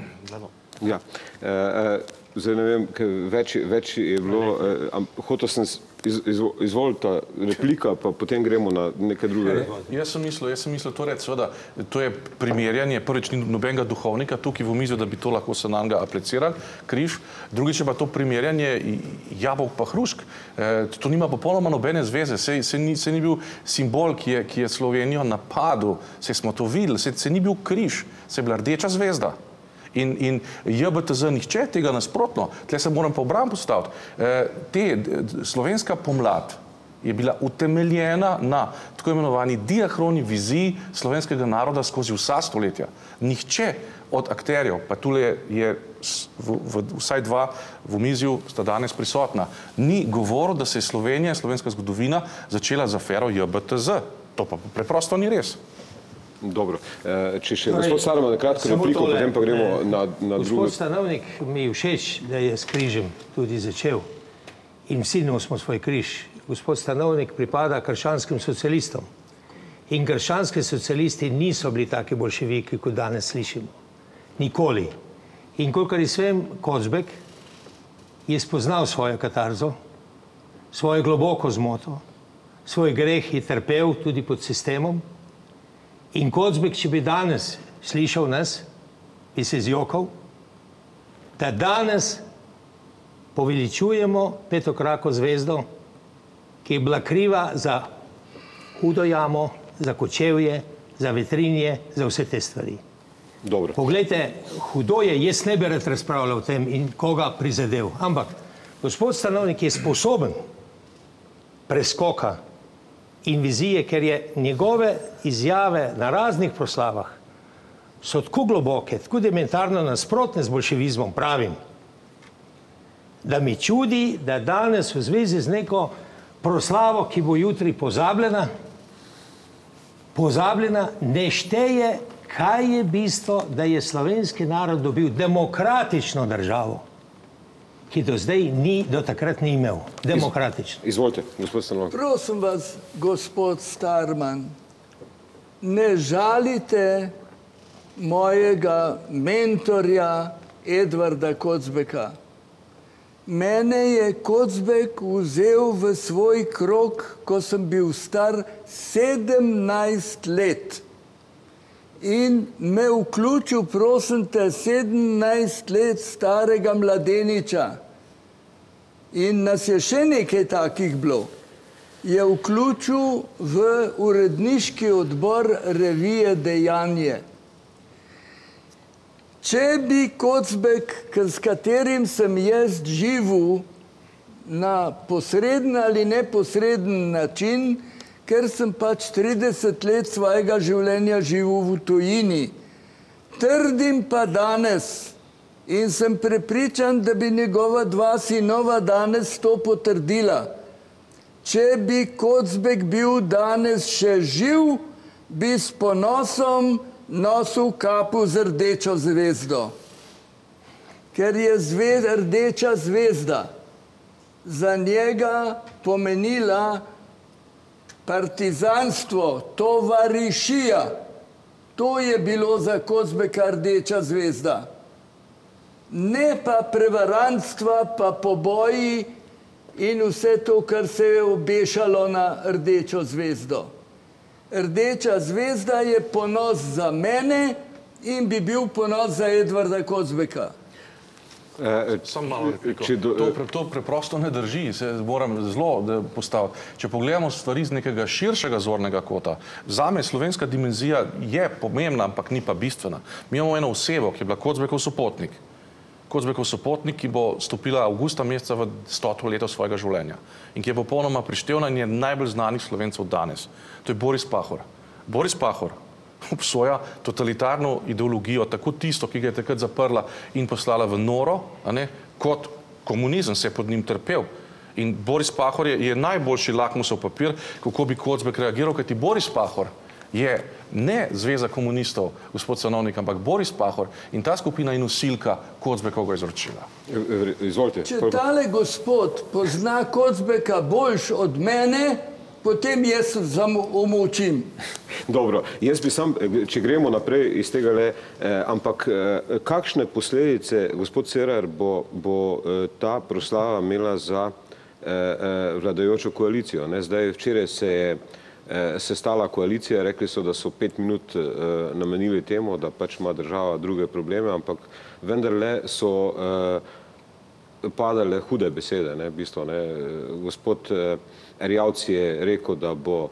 B: Ja. Uh, zdaj ne vem, več, več je bilo, uh, hotel sem iz, iz, izvolite replika, pa potem gremo na neke druge.
G: Jaz sem mislil, jaz sem mislil torej, seveda, to je primerjanje, prvič ni nobenega duhovnika tukaj v mizu, da bi to lahko se nam ga aplicirali, križ, drugič pa to primerjanje jabolk pa hrušk. E, to nima popolnoma nobene zveze, se, se, ni, se ni bil simbol, ki je, ki je Slovenijo napadel, se smo to videli, se, se ni bil križ, se je bila rdeča zvezda. In, in JBTZ nihče tega nasprotno, tle se moram pa obram postaviti. E, te, slovenska pomlad je bila utemeljena na tako imenovani diahroni viziji slovenskega naroda skozi vsa stoletja. Nihče od akterjev, pa tule je v, v, vsaj dva v omizju sta danes prisotna, ni govoril, da se je Slovenija, slovenska zgodovina začela z afero JBTZ. To pa preprosto ni res.
B: Dobro. Eh, če še torej, gospod Sarma, na kratko repliko, potem pa gremo ne, na, na drugo.
D: Gospod Stanovnik mi je všeč, da je s križem tudi začel in vsi nosimo svoj križ. Gospod Stanovnik pripada krščanskim socialistom in krščanski socialisti niso bili taki bolševiki, kot danes slišimo. Nikoli. In kolikor izvem, Kocbek je spoznal svojo katarzo, svojo globoko zmoto, svoj greh je trpel tudi pod sistemom, In Kocbek, če bi danes slišal nas, bi se zjokal, da danes poveličujemo petokrako zvezdo, ki je bila kriva za hudo jamo, za kočevje, za vetrinje, za vse te stvari.
B: Dobro.
D: Poglejte, hudo je, jaz ne bi rad razpravljal o tem in koga prizadel, ampak gospod stanovnik je sposoben preskoka in vizije, ker je njegove izjave na raznih proslavah so tako globoke, tako dementarno nasprotne z bolševizmom, pravim, da mi čudi, da danes v zvezi z neko proslavo, ki bo jutri pozabljena, pozabljena, ne šteje, kaj je bistvo, da je slovenski narod dobil demokratično državo ki do zdaj ni, do takrat ni imel. Demokratično.
B: Izvolite, gospod Stanovnik.
C: Prosim vas, gospod Starman, ne žalite mojega mentorja Edvarda Kocbeka. Mene je Kocbek vzel v svoj krok, ko sem bil star 17 let in me vključil, prosim te, 17 let starega mladeniča. In nas je še nekaj takih bilo. Je vključil v uredniški odbor revije Dejanje. Če bi Kocbek, s katerim sem jaz živel na posreden ali neposreden način, ker sem pač 30 let svojega življenja živel v tujini. Trdim pa danes in sem prepričan, da bi njegova dva sinova danes to potrdila. Če bi Kocbek bil danes še živ, bi s ponosom nosil kapu z rdečo zvezdo. Ker je zved, rdeča zvezda za njega pomenila partizanstvo, tovarišija. To je bilo za Kozbeka rdeča zvezda. Ne pa prevarantstva, pa poboji in vse to, kar se je obešalo na rdečo zvezdo. Rdeča zvezda je ponos za mene in bi bil ponos za Edvarda Kozbeka.
G: Eh, Samo malo repliko. Do... To, pre, to preprosto ne drži, se moram zelo postaviti. Če pogledamo stvari z nekega širšega zornega kota, zame slovenska dimenzija je pomembna, ampak ni pa bistvena. Mi imamo eno osebo, ki je bila Kocbekov sopotnik. Kocbekov sopotnik, ki bo stopila avgusta meseca v stoto leto svojega življenja in ki je popolnoma prištevna in je najbolj znanih slovencev danes. To je Boris Pahor. Boris Pahor, obsoja totalitarno ideologijo, tako tisto, ki ga je takrat zaprla in poslala v noro, ne, kot komunizem se je pod njim trpel. In Boris Pahor je, je najboljši lakmusov papir, kako bi Kocbek reagiral, kajti Boris Pahor je ne zveza komunistov, gospod Sanovnik, ampak Boris Pahor in ta skupina in usilka Kocbekov ga izročila.
B: E, e, izvolite.
C: Če tale gospod pozna Kocbeka boljš od mene, potem jaz zamočim.
B: Dobro, jaz bi sam, če gremo naprej iz tega le, eh, ampak eh, kakšne posledice, gospod Cerar, bo, bo eh, ta proslava imela za eh, eh, vladajočo koalicijo? Ne? Zdaj, včeraj se je eh, sestala koalicija, rekli so, da so pet minut eh, namenili temu, da pač ima država druge probleme, ampak vendarle so eh, padale hude besede, ne, v bistvu, ne. Gospod eh, Erjavc je rekel, da bo,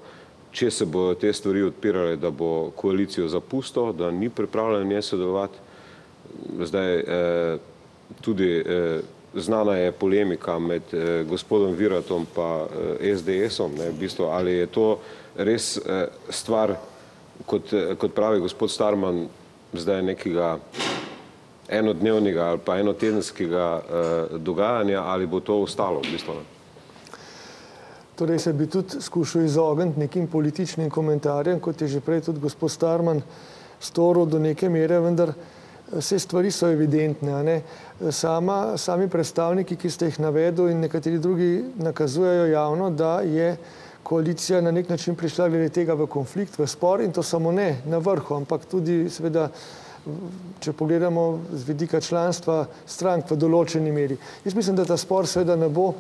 B: če se bodo te stvari odpirale, da bo koalicijo zapustil, da ni pripravljen nje sodelovati. Zdaj, eh, tudi eh, znana je polemika med gospodom Viratom pa SDS-om, ne, v bistvu, ali je to res stvar, kot, kot pravi gospod Starman, zdaj nekega enodnevnega ali pa enotedenskega uh, dogajanja ali bo to ostalo v bistvu?
F: Torej se bi tudi skušal izogniti nekim političnim komentarjem, kot je že prej tudi gospod Starman storil do neke mere, vendar vse stvari so evidentne. Ne? Sama, sami predstavniki, ki ste jih navedel in nekateri drugi nakazujejo javno, da je koalicija na nek način prišla glede tega v konflikt, v spor in to samo ne na vrhu, ampak tudi seveda če pogledamo z vidika članstva strank v določeni meri. Jaz mislim, da ta spor seveda ne bo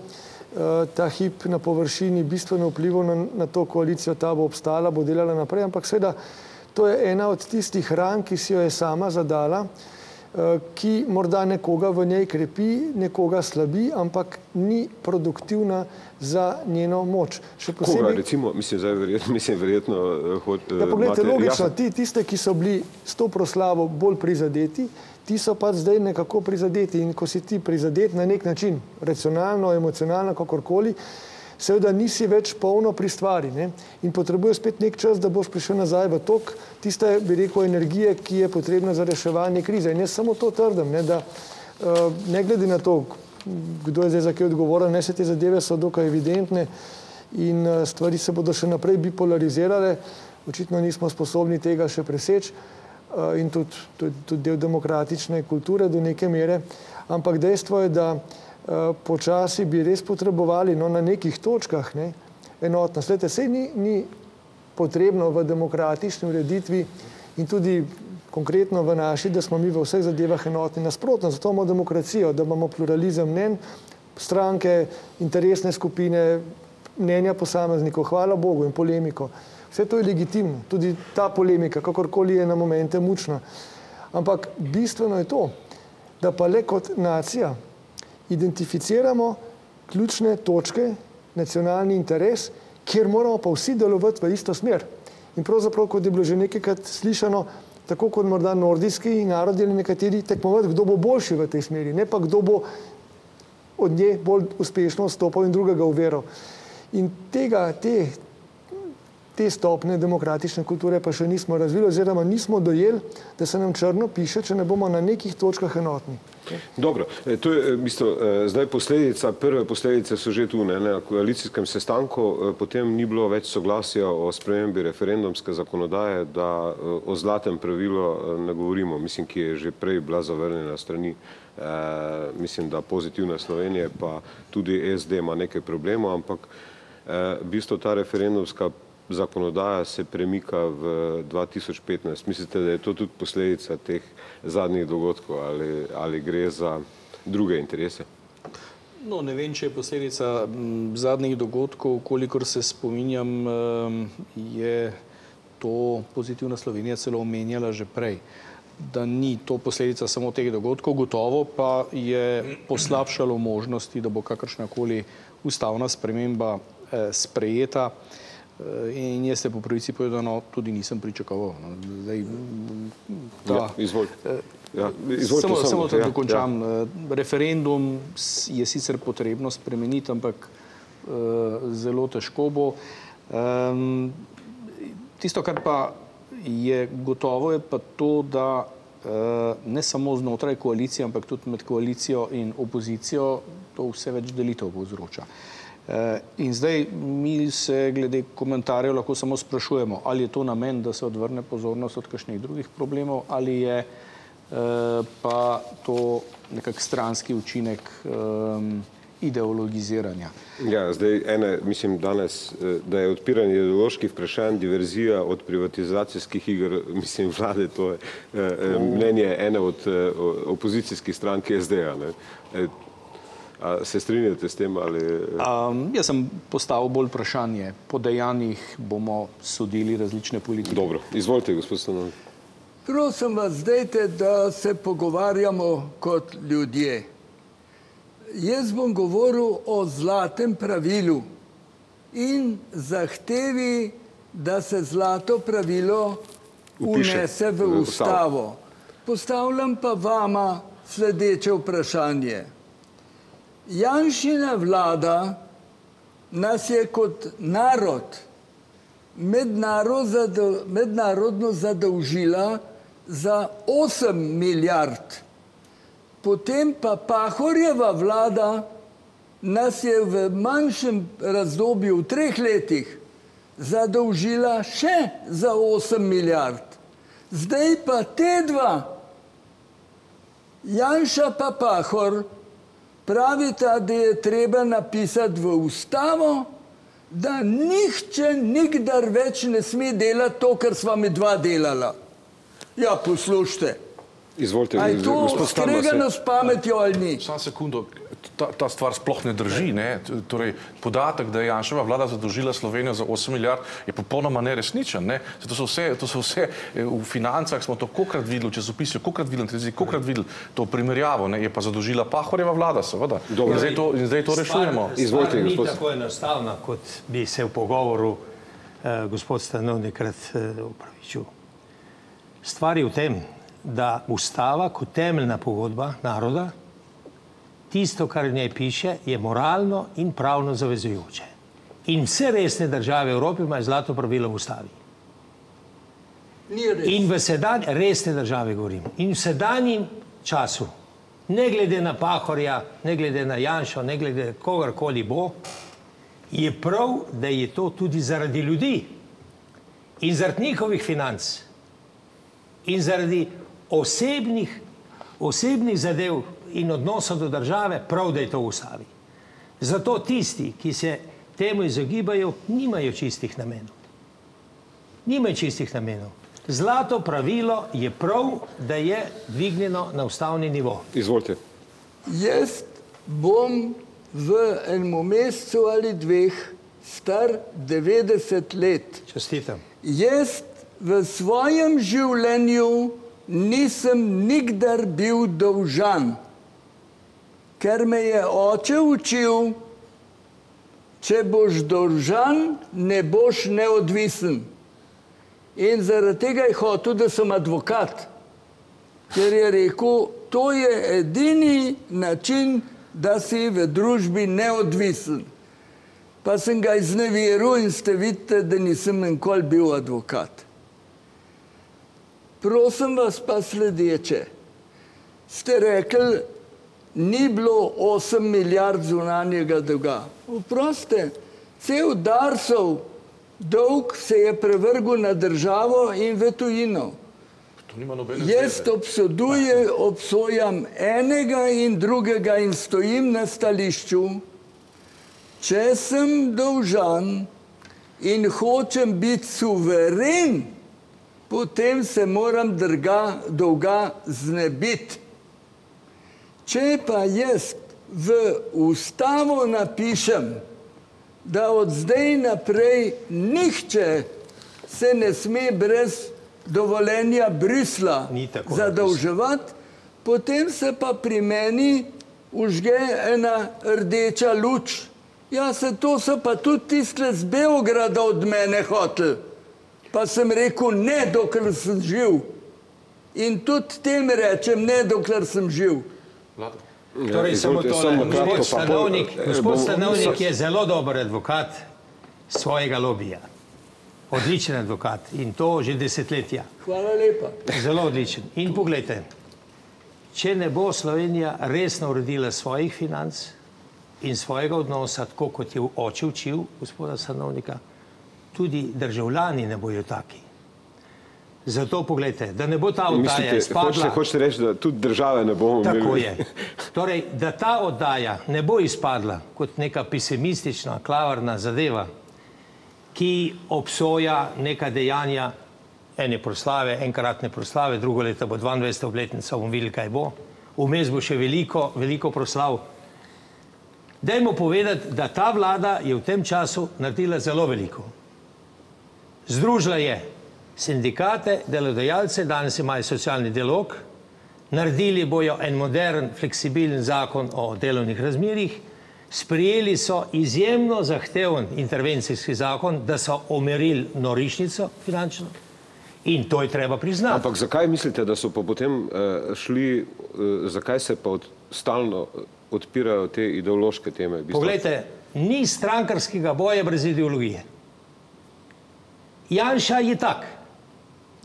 F: ta hip na površini bistveno vplival na, na to koalicijo, ta bo obstala, bo delala naprej, ampak seveda to je ena od tistih ran, ki si jo je sama zadala, uh, Eh, ki morda nekoga v njej krepi, nekoga slabi, ampak ni produktivna za njeno moč.
B: Še posebej, Koga, recimo, mislim, zdaj verjetno, mislim, verjetno
F: eh, hod, ja, pogledajte, imate, logično, ti, tiste, ki so bili s to proslavo bolj prizadeti, ti so pa zdaj nekako prizadeti in ko si ti prizadet na nek način, racionalno, emocionalno, kakorkoli, seveda nisi več polno pri stvari ne? in potrebuješ spet nek čas, da boš prišel nazaj v tok tiste, bi rekel, energije, ki je potrebna za reševanje krize. In jaz samo to trdim, ne, da uh, ne glede na to, kdo je zdaj za kaj odgovoren, ne se te zadeve so dokaj evidentne in uh, stvari se bodo še naprej bipolarizirale, očitno nismo sposobni tega še preseči in tudi, tudi, tudi del demokratične kulture do neke mere, ampak dejstvo je, da Eh, počasi bi res potrebovali no, na nekih točkah ne, enotnost. Lete, sej ni, ni potrebno v demokratični ureditvi in tudi konkretno v naši, da smo mi v vseh zadevah enotni. Nasprotno, zato imamo demokracijo, da imamo pluralizem mnen, stranke, interesne skupine, mnenja posameznikov, hvala Bogu in polemiko. Vse to je legitimno, tudi ta polemika, kakorkoli je na momente mučna. Ampak bistveno je to, da pa le kot nacija identificiramo ključne točke, nacionalni interes, kjer moramo pa vsi delovati v isto smer. In pravzaprav, kot je bilo že nekajkrat slišano, tako kot morda nordijski narodi ali nekateri tekmovati, kdo bo boljši v tej smeri, ne pa kdo bo od nje bolj uspešno vstopal in drugega uveral. In tega, te, te stopne demokratične kulture pa še nismo razvili oziroma nismo dojeli, da se nam črno piše, če ne bomo na nekih točkah enotni.
B: Dobro, e, to je bistvo, e, zdaj posledica, prve posledice so že tu, ne, na koalicijskem sestanku, e, potem ni bilo več soglasja o spremembi referendumske zakonodaje, da o zlatem pravilu ne govorimo, mislim, ki je že prej bila zavrnjena strani, mislim, da pozitivna Slovenije, pa tudi SD ima nekaj problemov, ampak v bistvu ta referendumska zakonodaja se premika v 2015. Mislite, da je to tudi posledica teh zadnjih dogodkov ali, ali gre za druge interese?
E: No, ne vem, če je posledica zadnjih dogodkov, kolikor se spominjam, je to pozitivna Slovenija celo omenjala že prej, da ni to posledica samo teh dogodkov, gotovo pa je poslabšalo možnosti, da bo kakršnakoli ustavna sprememba eh, sprejeta. Eh, in jaz se po pravici povedano tudi nisem pričakoval. No. Zdaj,
B: ta, ja, izvolj.
E: Eh, ja, izvolj samo samo to ja, dokončam. Ja. Referendum je sicer potrebno spremeniti, ampak zelo težko bo. Um, tisto, kar pa je gotovo, je pa to, da uh, ne samo znotraj koalicije, ampak tudi med koalicijo in opozicijo to vse več delitev povzroča. Uh, Eh, in zdaj mi se glede komentarjev lahko samo sprašujemo, ali je to namen, da se odvrne pozornost od kakšnih drugih problemov, ali je eh, pa to nekak stranski učinek, ehm, ideologiziranja.
B: Ja, zdaj ene, mislim danes, eh, da je odpiranje ideoloških vprašanj diverzija od privatizacijskih igr, (laughs) mislim vlade, to je eh, mnenje ene od opozicijskih strank SD-a. A se strinjate s tem? Ali...
E: Um, jaz sem postavil bolj vprašanje. Po dejanjih bomo sodili različne politike.
B: Dobro, izvolite, gospod Stanovnik.
C: Prosim vas, zdajte, da se pogovarjamo kot ljudje. Jaz bom govoril o zlatem pravilu in zahtevi, da se zlato pravilo unese v ustavo. Postavljam pa vama sledeče vprašanje. Janšina vlada nas je kot narod mednarodno zadolžila za 8 milijard. Potem pa Pahorjeva vlada nas je v manjšem razdobju, v treh letih, zadolžila še za 8 milijard. Zdaj pa te dva, Janša pa Pahor, pravita, da je treba napisati v ustavo, da nihče nikdar več ne sme delati to, kar sva mi dva delala. Ja, poslušajte.
B: Izvolite,
C: je to skregano s pametjo ali ni?
G: Samo sekundo, ta, ta stvar sploh ne drži. Ne? Torej, podatek, da je Janševa vlada zadolžila Slovenijo za 8 milijard, je popolnoma neresničen. Ne? To, so vse, to so vse eh, v financah, smo to kokrat videli, v časopisju, kokrat videli, televiziji, kokrat videli to primerjavo. Ne? Je pa zadolžila Pahorjeva vlada, seveda. In zdaj, to, in zdaj to rešujemo.
D: Izvolite, gospod. Ni tako enostavno, kot bi se v pogovoru eh, gospod Stanovnik rad eh, upravičil. Stvar je v tem, da ustava kot temeljna pogodba naroda, tisto, kar v njej piše, je moralno in pravno zavezujoče. In vse resne države Evrope imajo zlato pravilo v ustavi. In v sedanji, resne države govorim, in v sedanjem času, ne glede na Pahorja, ne glede na Janšo, ne glede kogarkoli bo, je prav, da je to tudi zaradi ljudi in zaradi njihovih financ in zaradi osebnih, osebnih zadev in odnosa do države, prav da je to v ustavi. Zato tisti, ki se temu izogibajo, nimajo čistih namenov. Nimajo čistih namenov. Zlato pravilo je prav, da je dvignjeno na ustavni nivo.
B: Izvolite.
C: Jaz bom v enem mesecu ali dveh star 90 let.
D: Čestitam.
C: Jaz v svojem življenju nisem nikdar bil dolžan, ker me je oče učil, če boš dolžan, ne boš neodvisen. In zaradi tega je hotel, da sem advokat, ker je rekel, to je edini način, da si v družbi neodvisen. Pa sem ga izneveril in ste vidite, da nisem nikoli bil advokat. Prosim vas pa sledeče. Ste rekli, ni bilo 8 milijard zunanjega dolga. Vproste, cel Darsov dolg se je prevrgel na državo in v tujino. Jaz obsoduje, obsojam enega in drugega in stojim na stališču, če sem dolžan in hočem biti suveren, potem se moram drga, dolga znebiti. Če pa jaz v ustavo napišem, da od zdaj naprej nihče se ne sme brez dovoljenja Brusla zadolževati, potem se pa pri meni užge ena rdeča luč. Ja, se to so pa tudi tiste z Beograda od mene hoteli. Pa sem rekel, ne, dokler sem živ. In tudi tem rečem, ne, dokler sem živ.
D: Torej, samo to, gospod Stanovnik, eh, gospod Stanovnik je zelo dober advokat svojega lobija. Odličen advokat in to že desetletja.
C: Hvala lepa.
D: Zelo odličen. In pogledajte, če ne bo Slovenija resno uredila svojih financ in svojega odnosa, tako kot je oče učil gospoda Stanovnika, tudi državljani ne bojo taki. Zato pogledajte, da ne bo ta vdaja
B: spadla. Hočete, hočete reči, da tudi države ne bomo
D: Tako imeli. je. Torej, da ta oddaja ne bo izpadla kot neka pesimistična, klavrna zadeva, ki obsoja neka dejanja ene proslave, enkratne proslave, drugo leto bo 22. obletnica, bomo videli, kaj bo. Vmes bo še veliko, veliko proslav. Dajmo povedati, da ta vlada je v tem času naredila zelo veliko. Združila je sindikate, delodajalce, danes imajo socialni dialog, naredili bojo en modern, fleksibilen zakon o delovnih razmerjih, sprijeli so izjemno zahteven intervencijski zakon, da so omerili norišnico finančno in to je treba priznati.
B: Ampak zakaj mislite, da so pa potem uh, šli, uh, zakaj se pa od, stalno odpirajo te ideološke teme?
D: Poglejte, ni strankarskega boja brez ideologije. Janša je tak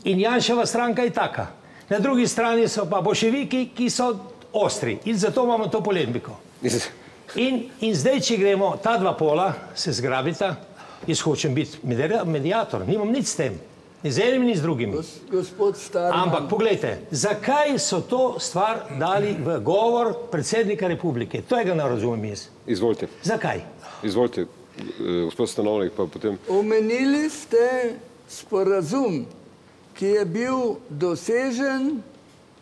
D: in Janševa stranka je taka. Na drugi strani so pa boševiki, ki so ostri in zato imamo to polemiko. In, in zdaj, če gremo ta dva pola, se zgrabita, jaz hočem biti medijator, nimam nič s tem, ni z enim, ni z drugim. Ampak pogledajte, zakaj so to stvar dali v govor predsednika republike? To je ga ne razumem jaz.
B: Izvolite.
D: Zakaj?
B: Izvolite, eh, gospod Stanovnik, pa potem.
C: Omenili ste sporazum, ki je bil dosežen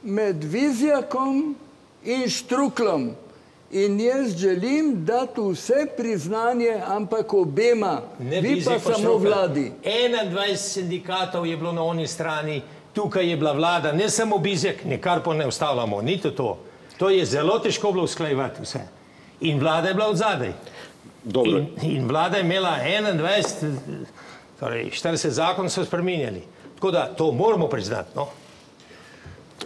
C: med Vizjakom in Štruklom. In jaz želim dati vse priznanje, ampak obema, ne vi pa samo vladi.
D: 21 sindikatov je bilo na oni strani, tukaj je bila vlada, ne samo Bizek, nekar pa ne ustavljamo, ni to to. To je zelo težko bilo usklajevati vse. In vlada je bila od zadaj. In, in vlada je imela 21, torej 40 zakon so spreminjali. Tako da to moramo priznati. No?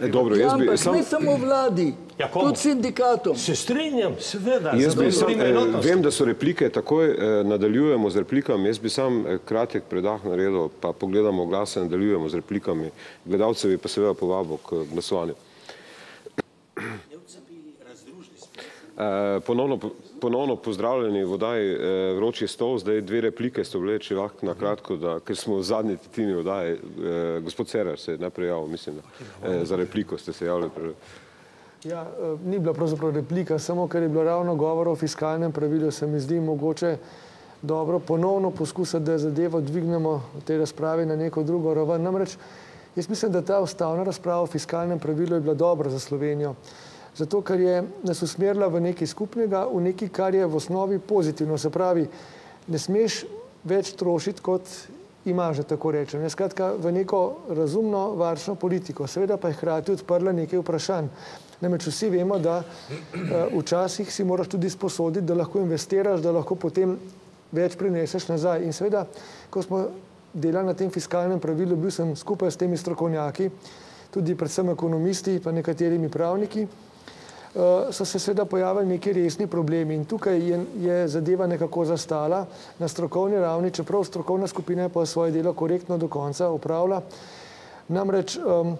B: E, dobro, jaz bi,
C: ja, sam... Ne samo vladi, ja, tudi sindikatom.
D: Se strinjam, seveda.
B: Jaz bi sam, eh, vem, da so replike, takoj eh, nadaljujemo z replikami. Jaz bi sam eh, kratek predah naredil, pa pogledamo glase, nadaljujemo z replikami. Gledalcevi pa seveda povabo k glasovanju. Eh, ponovno, ponovno pozdravljeni v oddaji eh, Vroči stol. Zdaj dve replike so bile, če lahko na kratko, da, ker smo v zadnji tetini oddaji. Eh, gospod Cerar se je najprej javil, mislim, da, za repliko ste se javili.
F: Ja, ni bila pravzaprav replika, samo ker je bilo ravno govor o fiskalnem pravilu, se mi zdi mogoče dobro ponovno poskusiti, da zadevo dvignemo v tej razpravi na neko drugo raven. Namreč, jaz mislim, da ta ustavna razprava o fiskalnem pravilu je bila dobra za Slovenijo zato ker je nas usmerila v nekaj skupnega, v nekaj, kar je v osnovi pozitivno. Se pravi, ne smeš več trošiti, kot imaš, da tako rečem. Ne, skratka, v neko razumno, varčno politiko. Seveda pa je hkrati odprla nekaj vprašanj. Namreč vsi vemo, da uh, včasih si moraš tudi sposoditi, da lahko investiraš, da lahko potem več prineseš nazaj. In seveda, ko smo delali na tem fiskalnem pravilu, bil sem skupaj s temi strokovnjaki, tudi predvsem ekonomisti, pa nekaterimi pravniki, Eh, so se seveda pojavili neki resni problemi in tukaj je, je zadeva nekako zastala na strokovni ravni, čeprav strokovna skupina je pa svoje delo korektno do konca upravlja. Namreč um,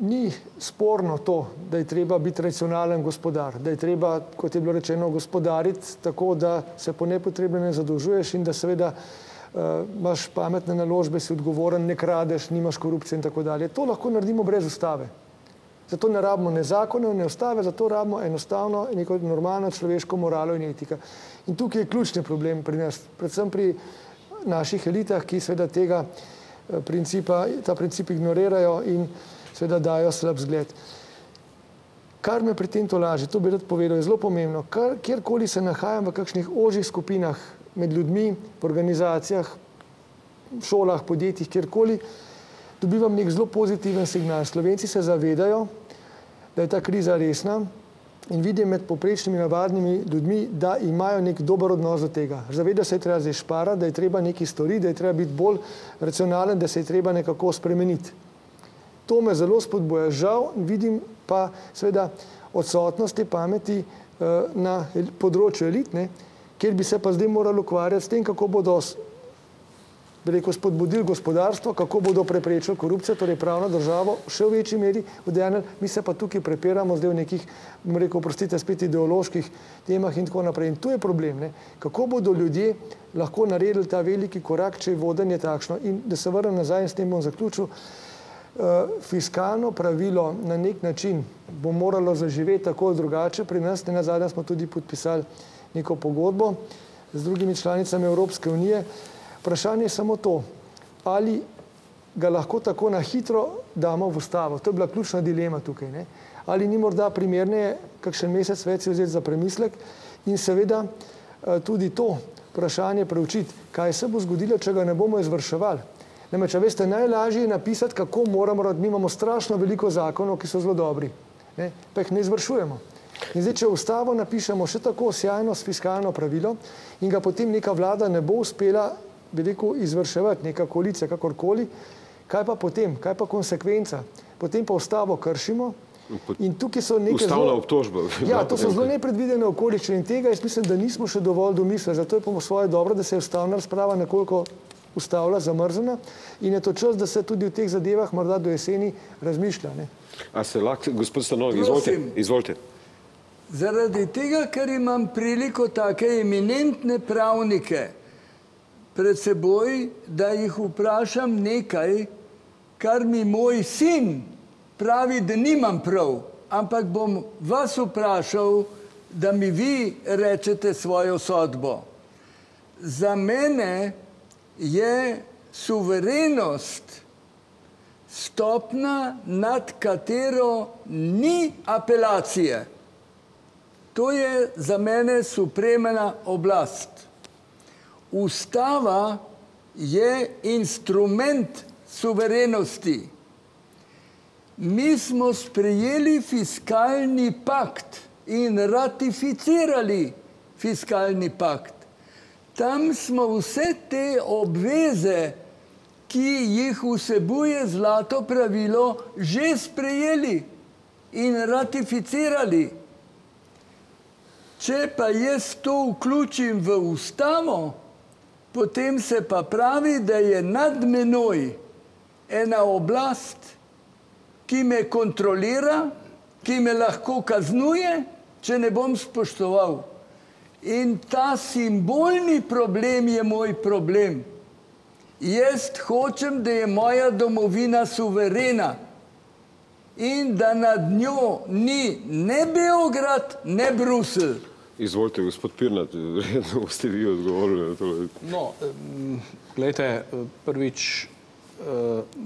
F: ni sporno to, da je treba biti racionalen gospodar, da je treba, kot je bilo rečeno, gospodariti tako, da se po nepotrebne ne zadolžuješ in da seveda uh, imaš pametne naložbe, si odgovoren, ne kradeš, nimaš korupcije in tako dalje. To lahko naredimo brez ustave. Zato ne rabimo ne zakonov, ne ustave, zato rabimo enostavno neko normalno človeško moralo in etika. In tukaj je ključni problem pri nas, predvsem pri naših elitah, ki seveda tega eh, principa, ta princip ignorirajo in seveda dajo slab zgled. Kar me pri tem to laže, to bi rad povedal, je zelo pomembno. Kar, kjerkoli se nahajam v kakšnih ožjih skupinah med ljudmi, v organizacijah, šolah, podjetjih, kjerkoli, dobivam nek zelo pozitiven signal. Slovenci se zavedajo, da je ta kriza resna in vidim med poprečnimi navadnimi ljudmi, da imajo nek dober odnos do tega. Zaveda se je treba zdaj šparati, da je treba nekaj storiti, da je treba biti bolj racionalen, da se je treba nekako spremeniti. To me zelo spodboja. Žal vidim pa seveda odsotnost te pameti uh, na področju elitne, kjer bi se pa zdaj morali ukvarjati s tem, kako bodo bi rekel, spodbudili gospodarstvo, kako bodo preprečili korupcijo, torej pravno državo, še v večji meri vdejanili, mi se pa tukaj prepiramo zdaj v nekih, bom rekel, prostite, spet ideoloških temah in tako naprej. In tu je problem, ne? kako bodo ljudje lahko naredili ta veliki korak, če je vodenje takšno. In da se vrnem nazaj in s tem bom zaključil, fiskalno pravilo na nek način bo moralo zaživeti tako ali drugače. Pri nas, ne nazadnje, smo tudi podpisali neko pogodbo z drugimi članicami Evropske unije. Vprašanje je samo to, ali ga lahko tako na hitro damo v ustavo. To je bila ključna dilema tukaj. Ne? Ali ni morda primerneje kakšen mesec več vzeti za premislek in seveda tudi to vprašanje preučiti, kaj se bo zgodilo, če ga ne bomo izvrševali. Namreč, veste, najlažje je napisati, kako moramo, mi imamo strašno veliko zakonov, ki so zelo dobri, ne? pa jih ne izvršujemo. In zdaj, če v ustavo napišemo še tako sjajno fiskalno pravilo in ga potem neka vlada ne bo uspela, bi rekel, izvrševati, neka koalicija, kakorkoli, kaj pa potem, kaj pa konsekvenca? Potem pa ustavo kršimo in tukaj so neke
B: Ustavna obtožba.
F: Ja, to so (laughs) zelo nepredvidene okoliščine in tega jaz mislim, da nismo še dovolj domislili. Zato je po svoje dobro, da se je ustavna razprava nekoliko ustavila, zamrzena in je to čas, da se tudi v teh zadevah morda do jeseni razmišlja. Ne?
B: A se lahko, gospod Stanovnik, izvolite, izvolite.
C: Zaradi tega, ker imam priliko take eminentne pravnike pred seboj, da jih vprašam nekaj, kar mi moj sin pravi, da nimam prav, ampak bom vas vprašal, da mi vi rečete svojo sodbo. Za mene je suverenost stopna, nad katero ni apelacije. To je za mene supremena oblast. Ustava je instrument suverenosti. Mi smo sprejeli fiskalni pakt in ratificirali fiskalni pakt. Tam smo vse te obveze, ki jih vsebuje zlato pravilo, že sprejeli in ratificirali. Če pa jaz to vključim v ustavo, potem se pa pravi, da je nad menoj ena oblast, ki me kontrolira, ki me lahko kaznuje, če ne bom spoštoval. In ta simbolni problem je moj problem. Jaz hočem, da je moja domovina suverena in da nad njo ni ne Beograd, ne Bruselj.
B: Izvolite, gospod Pirnat, verjetno (laughs) boste vi odgovorili na to.
E: No, gledajte, prvič,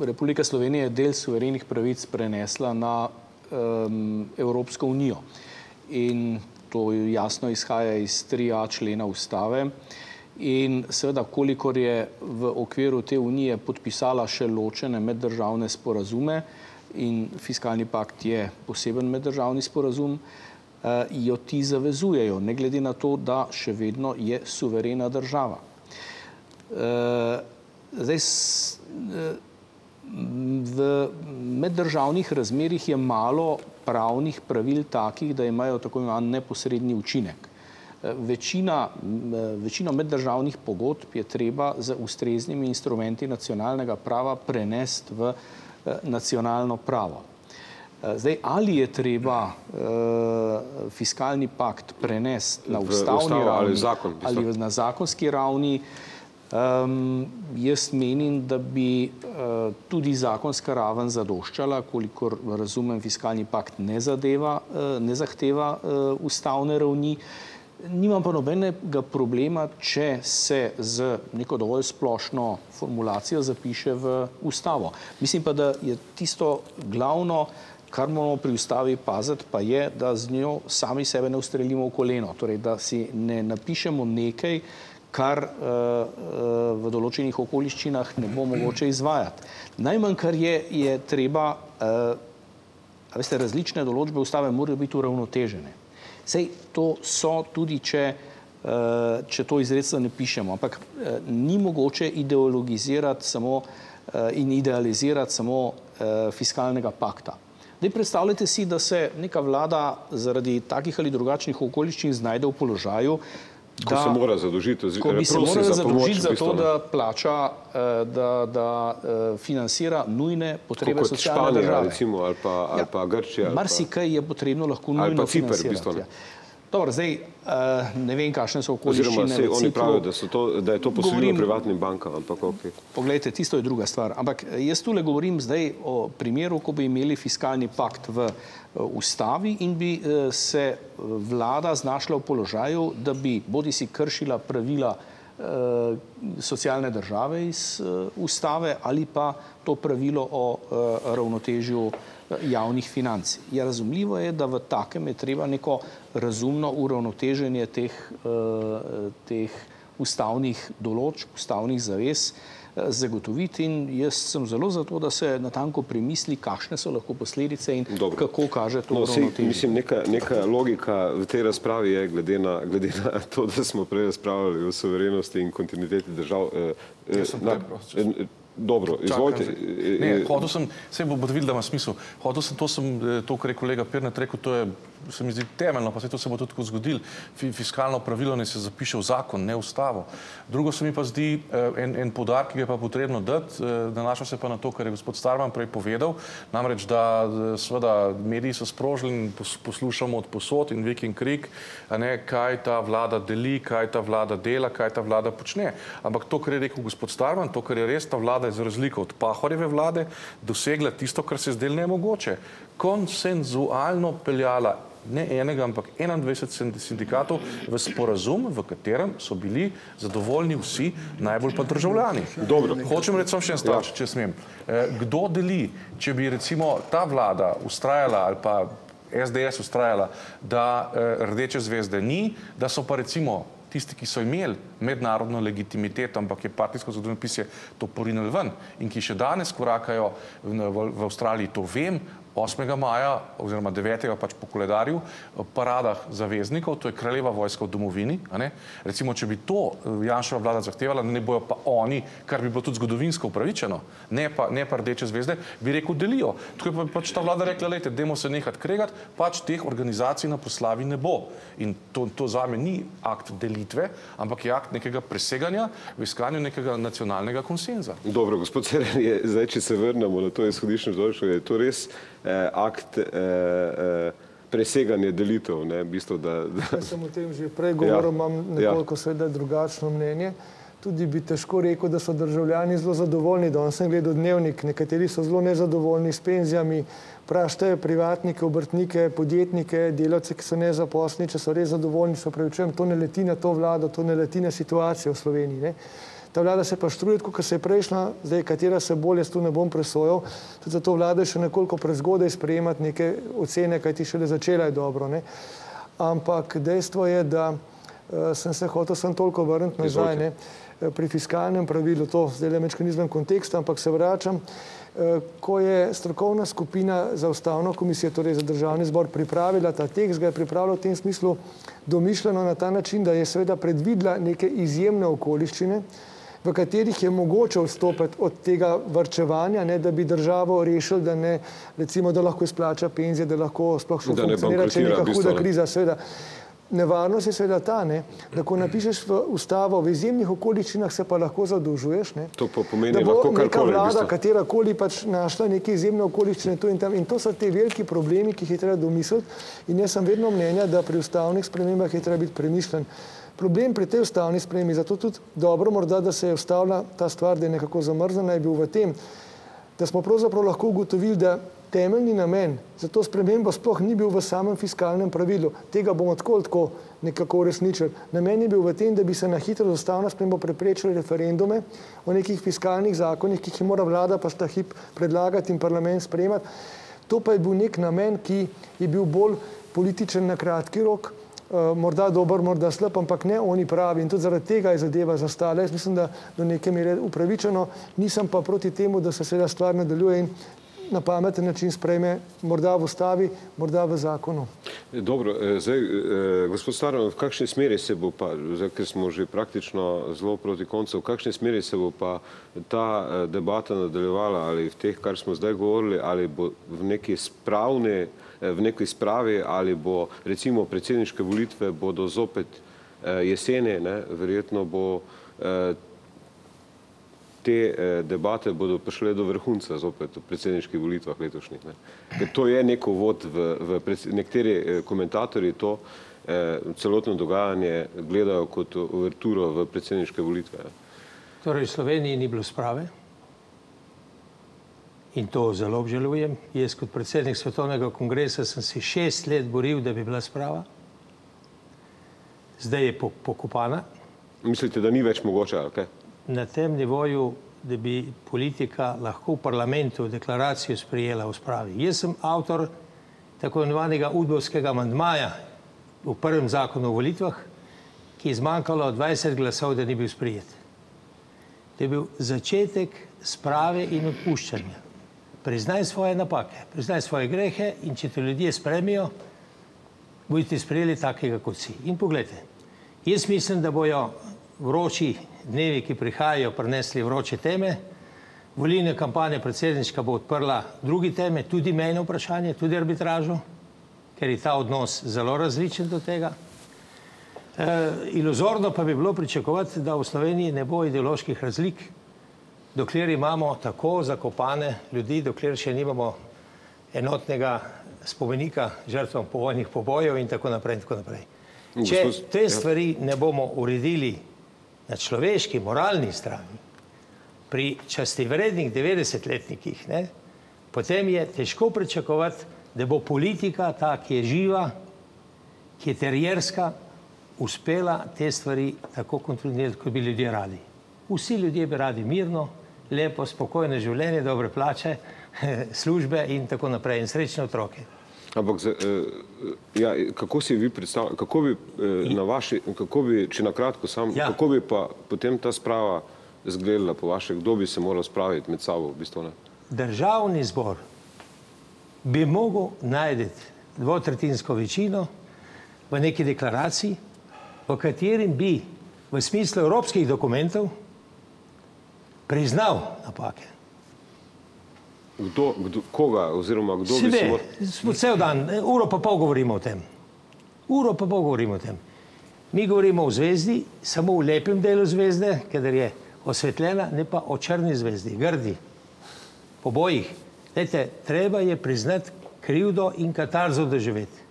E: Republika Slovenija je del suverenih pravic prenesla na um, Evropsko unijo. In to jasno izhaja iz 3a člena ustave. In seveda, kolikor je v okviru te unije podpisala še ločene meddržavne sporazume in fiskalni pakt je poseben meddržavni sporazum, jo ti zavezujejo, ne glede na to, da še vedno je suverena država. Zdaj, v meddržavnih razmerih je malo pravnih pravil takih, da imajo tako imenovan neposredni učinek. Večina, večino meddržavnih pogodb je treba z ustreznimi instrumenti nacionalnega prava prenesti v nacionalno pravo. Zdaj, ali je treba uh, fiskalni pakt prenesti na ustavni ravni
B: ali, zakon,
E: ali na zakonski ravni, um, jaz menim, da bi uh, tudi zakonska raven zadoščala, kolikor razumem, fiskalni pakt ne, zadeva, uh, ne zahteva uh, ustavne ravni. Nimam pa nobenega problema, če se z neko dovolj splošno formulacijo zapiše v ustavo. Mislim pa, da je tisto glavno, kar moramo pri ustavi paziti, pa je, da z njo sami sebe ne ustrelimo v koleno. Torej, da si ne napišemo nekaj, kar uh, uh, v določenih okoliščinah ne bo mogoče izvajati. Najmanj, kar je, je treba, uh, veste, različne določbe ustave morajo biti uravnotežene. Sej to so tudi, če, uh, če to izredno ne pišemo, ampak uh, ni mogoče ideologizirati samo uh, in idealizirati samo uh, fiskalnega pakta. Zdaj predstavljajte si, da se neka vlada zaradi takih ali drugačnih okoliščin znajde v položaju,
B: da ko se mora zadožiti,
E: ko bi se morala za zadožiti za to, da plača, eh, da, da eh, financira nujne potrebe socialne
B: Španija,
E: države.
B: recimo, ali pa, ali pa Grčija.
E: Marsikaj je potrebno lahko nujno
B: Ciper,
E: financirati.
B: Bistvo,
E: ja. Dobro, zdaj uh, ne vem, kakšne so okoliščine.
B: Oziroma, oni pravijo, da, so to, da je to posojilo govorim, privatnim bankam, ampak ok.
E: Poglejte, tisto je druga stvar. Ampak jaz tule govorim zdaj o primeru, ko bi imeli fiskalni pakt v uh, ustavi in bi se vlada znašla v položaju, da bi bodi si kršila pravila socialne države iz ustave ali pa to pravilo o ravnotežju uh, javnih financ. Ja, razumljivo je, da v takem je treba neko razumno uravnoteženje teh, eh, teh ustavnih določb, ustavnih zavez eh, zagotoviti in jaz sem zelo za to, da se natanko premisli, kakšne so lahko posledice in Dobro. kako kaže to no, uravnoteženje.
B: Mislim, neka, neka logika v tej razpravi je, glede na, glede na to, da smo prej razpravljali o soverenosti in kontinuiteti držav. Eh,
G: eh, na, eh,
B: Dobro, izvolite.
G: Ne, hodil sem, vse bo videl, da ima smisel. Hodil sem, to, sem, to kar je kolega Pirnet rekel, to je se mi zdi temeljno, pa se to se bo tudi tako zgodilo, fiskalno pravilo ne se zapiše v zakon, ne v ustavo. Drugo se mi pa zdi eh, en, en podarek, ki ga je pa potrebno dati, eh, nanaša se pa na to, kar je gospod Starman prej povedal, namreč, da eh, seveda mediji so sprožili in poslušamo od posod in vik in krik, ne, kaj ta vlada deli, kaj ta vlada dela, kaj ta vlada počne. Ampak to, kar je rekel gospod Starman, to, kar je res, ta vlada je za razliko od Pahorjeve vlade dosegla tisto, kar se zdaj ne mogoče. Konsenzualno peljala ne enega, ampak 21 sindikatov v sporazum, v katerem so bili zadovoljni vsi, najbolj pa državljani.
B: Dobro.
G: Hočem reči še en stvar, ja. če smem. Eh, kdo deli, če bi recimo ta vlada ustrajala ali pa SDS ustrajala, da eh, rdeče zvezde ni, da so pa recimo tisti, ki so imeli mednarodno legitimiteto, ampak je partijsko zadovoljnopisje to porinili ven in ki še danes korakajo v, v, v Avstraliji, to vem, 8. maja oziroma 9. pač po koledarju paradah zaveznikov, to je kraljeva vojska v domovini. Recimo, če bi to eh, Janševa vlada zahtevala, ne bojo pa oni, kar bi bilo tudi zgodovinsko upravičeno, ne pa, ne pa rdeče zvezde, bi rekel delijo. Tako je pa pač ta vlada rekla, lejte, demo se nekaj kregati, pač teh organizacij na proslavi ne bo. In to, to zame ni akt delitve, ampak je akt nekega preseganja v iskanju nekega nacionalnega konsenza.
B: Dobro, gospod je, zdaj, če se vrnemo na to izhodiščno točko, je to res eh, akt eh, eh, preseganja delitev. Ne, bistvo, da,
F: da... Jaz sem o tem že prej govoril, ja. imam nekoliko ja. seveda drugačno mnenje. Tudi bi težko rekel, da so državljani zelo zadovoljni. Danes sem gledal dnevnik, nekateri so zelo nezadovoljni s penzijami, praštejo privatnike, obrtnike, podjetnike, delavce, ki so nezaposleni, če so res zadovoljni, so pravičujem, to ne leti na to vlado, to ne leti na situacijo v Sloveniji. Ne. Ta vlada se pa štruje, kot se je prejšnja, zdaj katera se bolje, tu ne bom presojal, tudi za to vlado je še nekoliko prezgodaj sprejemati neke ocene, kaj ti šele začela je dobro. Ne? Ampak dejstvo je, da uh, sem se hotel sem toliko vrniti nazaj ne? Eh, pri fiskalnem pravilu, to zdaj le mečkaj nizven konteksta, ampak se vračam, uh, ko je strokovna skupina za ustavno komisijo, torej za državni zbor, pripravila ta tekst, ga je pripravila v tem smislu domišljeno na ta način, da je seveda predvidela neke izjemne okoliščine, v katerih je mogoče vstopiti od tega vrčevanja, ne, da bi državo rešili, da, ne, recimo, da lahko izplača penzije, da lahko sploh še funkcionira, če je neka huda kriza. Seveda. Nevarnost je seveda ta, ne, da ko napišeš v ustavo, v izjemnih okoliščinah se pa lahko zadolžuješ.
B: To pa pomeni,
F: da bo neka
B: vlada,
F: katera koli pač našla neke izjemne okoliščine tu in tam. In to so te veliki problemi, ki jih je treba domisliti. In jaz sem vedno mnenja, da pri ustavnih spremembah je treba biti premišljen. Problem pri tej ustavni spremi, zato tudi dobro morda, da se je ustavila ta stvar, da je nekako zamrznjena, je bil v tem, da smo pravzaprav lahko ugotovili, da temeljni namen za to spremembo sploh ni bil v samem fiskalnem pravilu. Tega bomo tako tako nekako uresničili. Namen je bil v tem, da bi se na hitro z ustavno spremembo preprečili referendume o nekih fiskalnih zakonih, ki jih mora vlada pa sta hip predlagati in parlament sprejemati. To pa je bil nek namen, ki je bil bolj političen na kratki rok, morda dober, morda slab, ampak ne oni pravi in tudi zaradi tega je zadeva zastala. Jaz mislim, da do neke mere upravičeno, nisem pa proti temu, da se seveda stvar nadaljuje in na pameten način sprejme, morda v ustavi, morda v zakonu.
B: E, dobro, e, zdaj, eh, gospod Staran, v kakšni smeri se bo pa, zdaj, ker smo že praktično zelo proti koncu, v kakšni smeri se bo pa ta debata nadaljevala ali v teh, kar smo zdaj govorili, ali bo v neki spravni Eh, v neki spravi ali bo recimo predsedniške volitve bodo zopet eh, jesene, ne, verjetno bo eh, te debate bodo prišle do vrhunca zopet v predsedniških volitvah letošnjih. Ne. Ker to je neko vod v, v nekateri komentatorji to eh, celotno dogajanje gledajo kot uverturo v predsedniške volitve.
D: Torej, v Sloveniji ni bilo sprave in to zelo obžalujem. Jaz kot predsednik Svetovnega kongresa sem si šest let boril, da bi bila sprava. Zdaj je pokopana.
B: Mislite, da ni več mogoče, kaj?
D: Na tem nivoju, da bi politika lahko v parlamentu deklaracijo sprijela v spravi. Jaz sem avtor tako imenovanega udbovskega amandmaja v prvem zakonu o volitvah, ki je zmanjkalo 20 glasov, da ni bil sprijet. To je bil začetek sprave in odpuščanja. Priznaj svoje napake, priznaj svoje grehe in če te ljudje spremijo, budite sprejeli takega kot si. In pogledajte, jaz mislim, da bojo vroči dnevi, ki prihajajo, prinesli vroče teme, volilne kampanje predsednička bo odprla drugi teme, tudi mejno vprašanje, tudi arbitražo, ker je ta odnos zelo različen do tega. E, iluzorno pa bi bilo pričakovati, da v Sloveniji ne bo ideoloških razlik, dokler imamo tako zakopane ljudi, dokler še nimamo enotnega spomenika žrtvam povojnih pobojev in tako naprej in tako naprej. Če te ja. stvari ne bomo uredili na človeški, moralni strani, pri častivrednih 90-letnikih, potem je težko pričakovati, da bo politika ta, ki je živa, ki je terjerska, uspela te stvari tako kontrolirati, kot bi ljudje radi. Vsi ljudje bi radi mirno, lepo, spokojno življenje, dobre plače, (laughs) službe in tako naprej in srečne otroke.
B: Ampak z, eh, ja, kako si vi predstavljate, kako bi eh, na vaši, kako bi, če na kratko sam, ja. kako bi pa potem ta sprava zgledala po vašem, kdo bi se moral spraviti med sabo v bistvu? Ne?
D: Državni zbor bi mogel najti dvotretinsko večino v neki deklaraciji, v katerim bi v smislu evropskih dokumentov priznal napake.
B: Kdo, kdo, koga oziroma kdo Sibe, bi se
D: moral... Cel dan, uro pa pol govorimo o tem. Uro pa pol govorimo o tem. Mi govorimo o zvezdi, samo v lepem delu zvezde, ker je osvetljena, ne pa o črni zvezdi, grdi, po bojih. Lejte, treba je priznati krivdo in katarzo doživeti.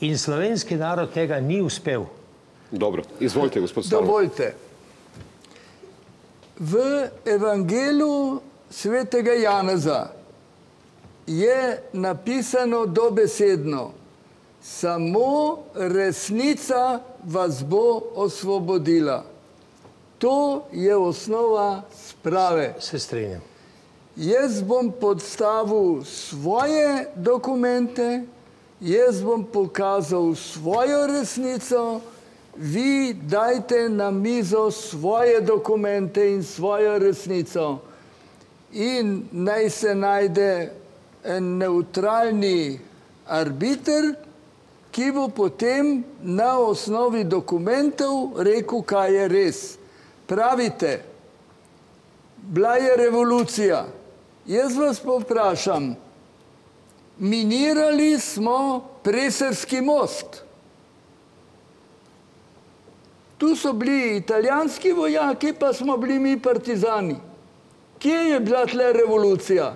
D: In slovenski narod tega ni uspel.
B: Dobro, izvolite, gospod Stavro.
C: Dovolite. V evangeliju svetega Janeza je napisano dobesedno, samo resnica vas bo osvobodila. To je osnova sprave.
D: Se strinjam.
C: Jaz bom podstavil svoje dokumente, jaz bom pokazal svojo resnico, vi dajte na mizo svoje dokumente in svojo resnico in naj se najde en neutralni arbiter, ki bo potem na osnovi dokumentov rekel, kaj je res. Pravite, bila je revolucija. Jaz vas povprašam, minirali smo preserski most. Tu so bili italijanski vojaki, pa smo bili mi partizani. Kje je bila tle revolucija?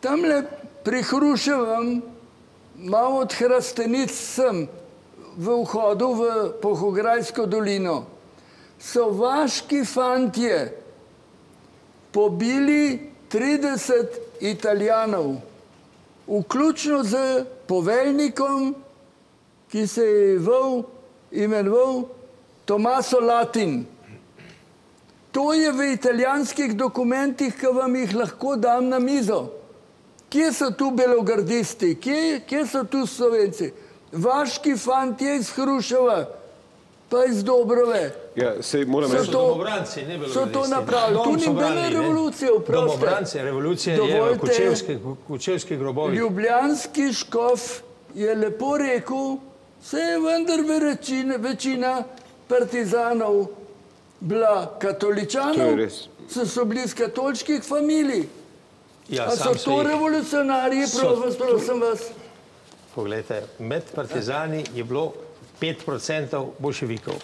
C: Tamle pri Hruševem, malo od Hrastenic sem, v vhodu v Pohograjsko dolino, so vaški fantje pobili 30 italijanov, vključno z poveljnikom, ki se je imenoval Tomaso Latin. To je v italijanskih dokumentih, ki vam jih lahko dam na mizo. Kje so tu belogradisti, kje, kje so tu slovenci? Vaški fantje iz Hruševa, pa iz Dobrove.
B: Ja, sej, moram
C: so, to, so to napravili. Tu ni bile revolucije, vproste.
D: Domobranci, revolucija je kučevski, kučevski grobovi.
C: Ljubljanski škof je lepo rekel, se je vendar večina, večina partizanov bila katoličanov, so, so bili iz katoliških familij. Ja, A so to jih... revolucionarji, prosim vas?
D: Poglejte, med partizani je bilo 5% boljševikov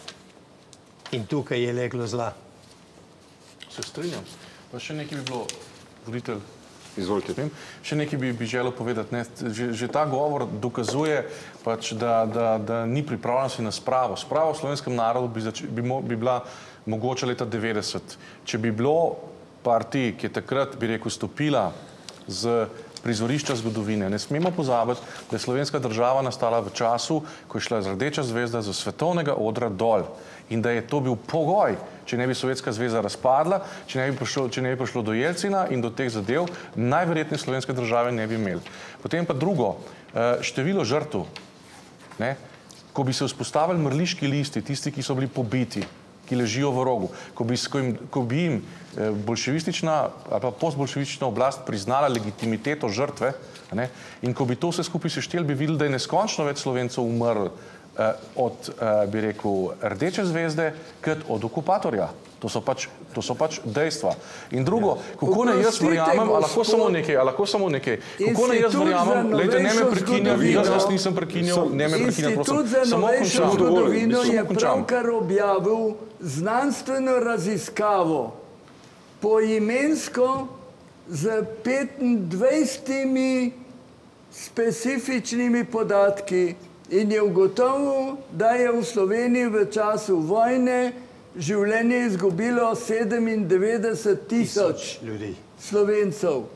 D: in tukaj je leglo zla.
G: Se strinjam. Pa še nekaj bi bilo, voditelj
B: Izvolite.
G: Še nekaj bi, bi želel povedati. Ne? Že, že ta govor dokazuje, pač, da, da, da ni pripravljenosti na spravo. Spravo v slovenskem narodu bi, zač, bi, mo, bi bila mogoče leta 90. Če bi bilo partij, ki je takrat, bi rekel, stopila z prizorišča zgodovine. Ne smemo pozabiti, da je slovenska država nastala v času, ko je šla rdeča zvezda za svetovnega odra dol in da je to bil pogoj, če ne bi Sovjetska zveza razpadla, če ne bi prišlo, če ne bi prišlo do Jelcina in do teh zadev, najverjetneje slovenske države ne bi imeli. Potem pa drugo, eh, število žrtev. Ne? Ko bi se vzpostavili mrliški listi, tisti, ki so bili pobiti, ki ležijo v rogu, ko bi, ko jim, ko bi jim eh, bolševistična ali pa postbolševistična oblast priznala legitimiteto žrtve ne? in ko bi to vse skupaj sešteli, bi videli, da je neskončno več slovencev umrlo od, eh, bi rekel, Rdeče zvezde, kot od okupatorja. To so, pač, to so pač dejstva. In drugo, kako naj jaz verjamem, a lahko samo nekaj, a lahko samo nekaj, kako naj jaz verjamem, lejte, ne me prekinja, jaz vas nisem prekinjal, ne me prekinja, prosim,
C: Institut za
G: samo
C: novejšo
G: končam.
C: zgodovino je pravkar objavil znanstveno raziskavo poimensko z 25 specifičnimi podatki in je ugotovil, da je v Sloveniji v času vojne življenje izgubilo 97 tisoč
D: ljudi.
C: Slovencev.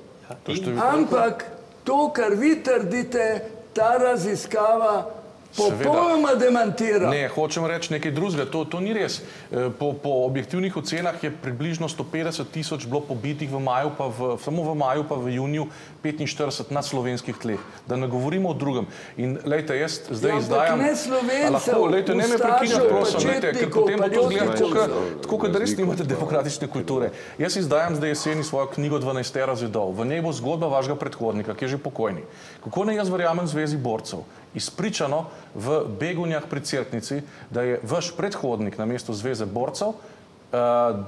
G: To je številka.
C: Ampak to, kar vi trdite, ta raziskava popolnoma demantira.
G: Ne, hočem reči nekaj drugega. To, to ni res. E, Po, po objektivnih ocenah je približno 150 tisoč bilo pobitih v maju, pa v, samo v maju, pa v juniju 45 na slovenskih tleh. Da ne govorimo o drugem. In lejte, jaz zdaj
C: Ja,
G: izdajam.
C: ne Slovencev,
G: lahko, lejte, ne me
C: ustašev,
G: prekinjate, prosim, lejte, ker potem bo to zgleda tako, kot- tako, kot da res nimate demokratične kulture. Jaz izdajam zdaj jeseni svojo knjigo 12 razredov. V njej bo zgodba vašega predhodnika, ki je že pokojni. Kako naj jaz verjamem zvezi borcev? Izpričano v Begunjah pri Cerknici, da je vaš predhodnik na mesto zveze borcev uh,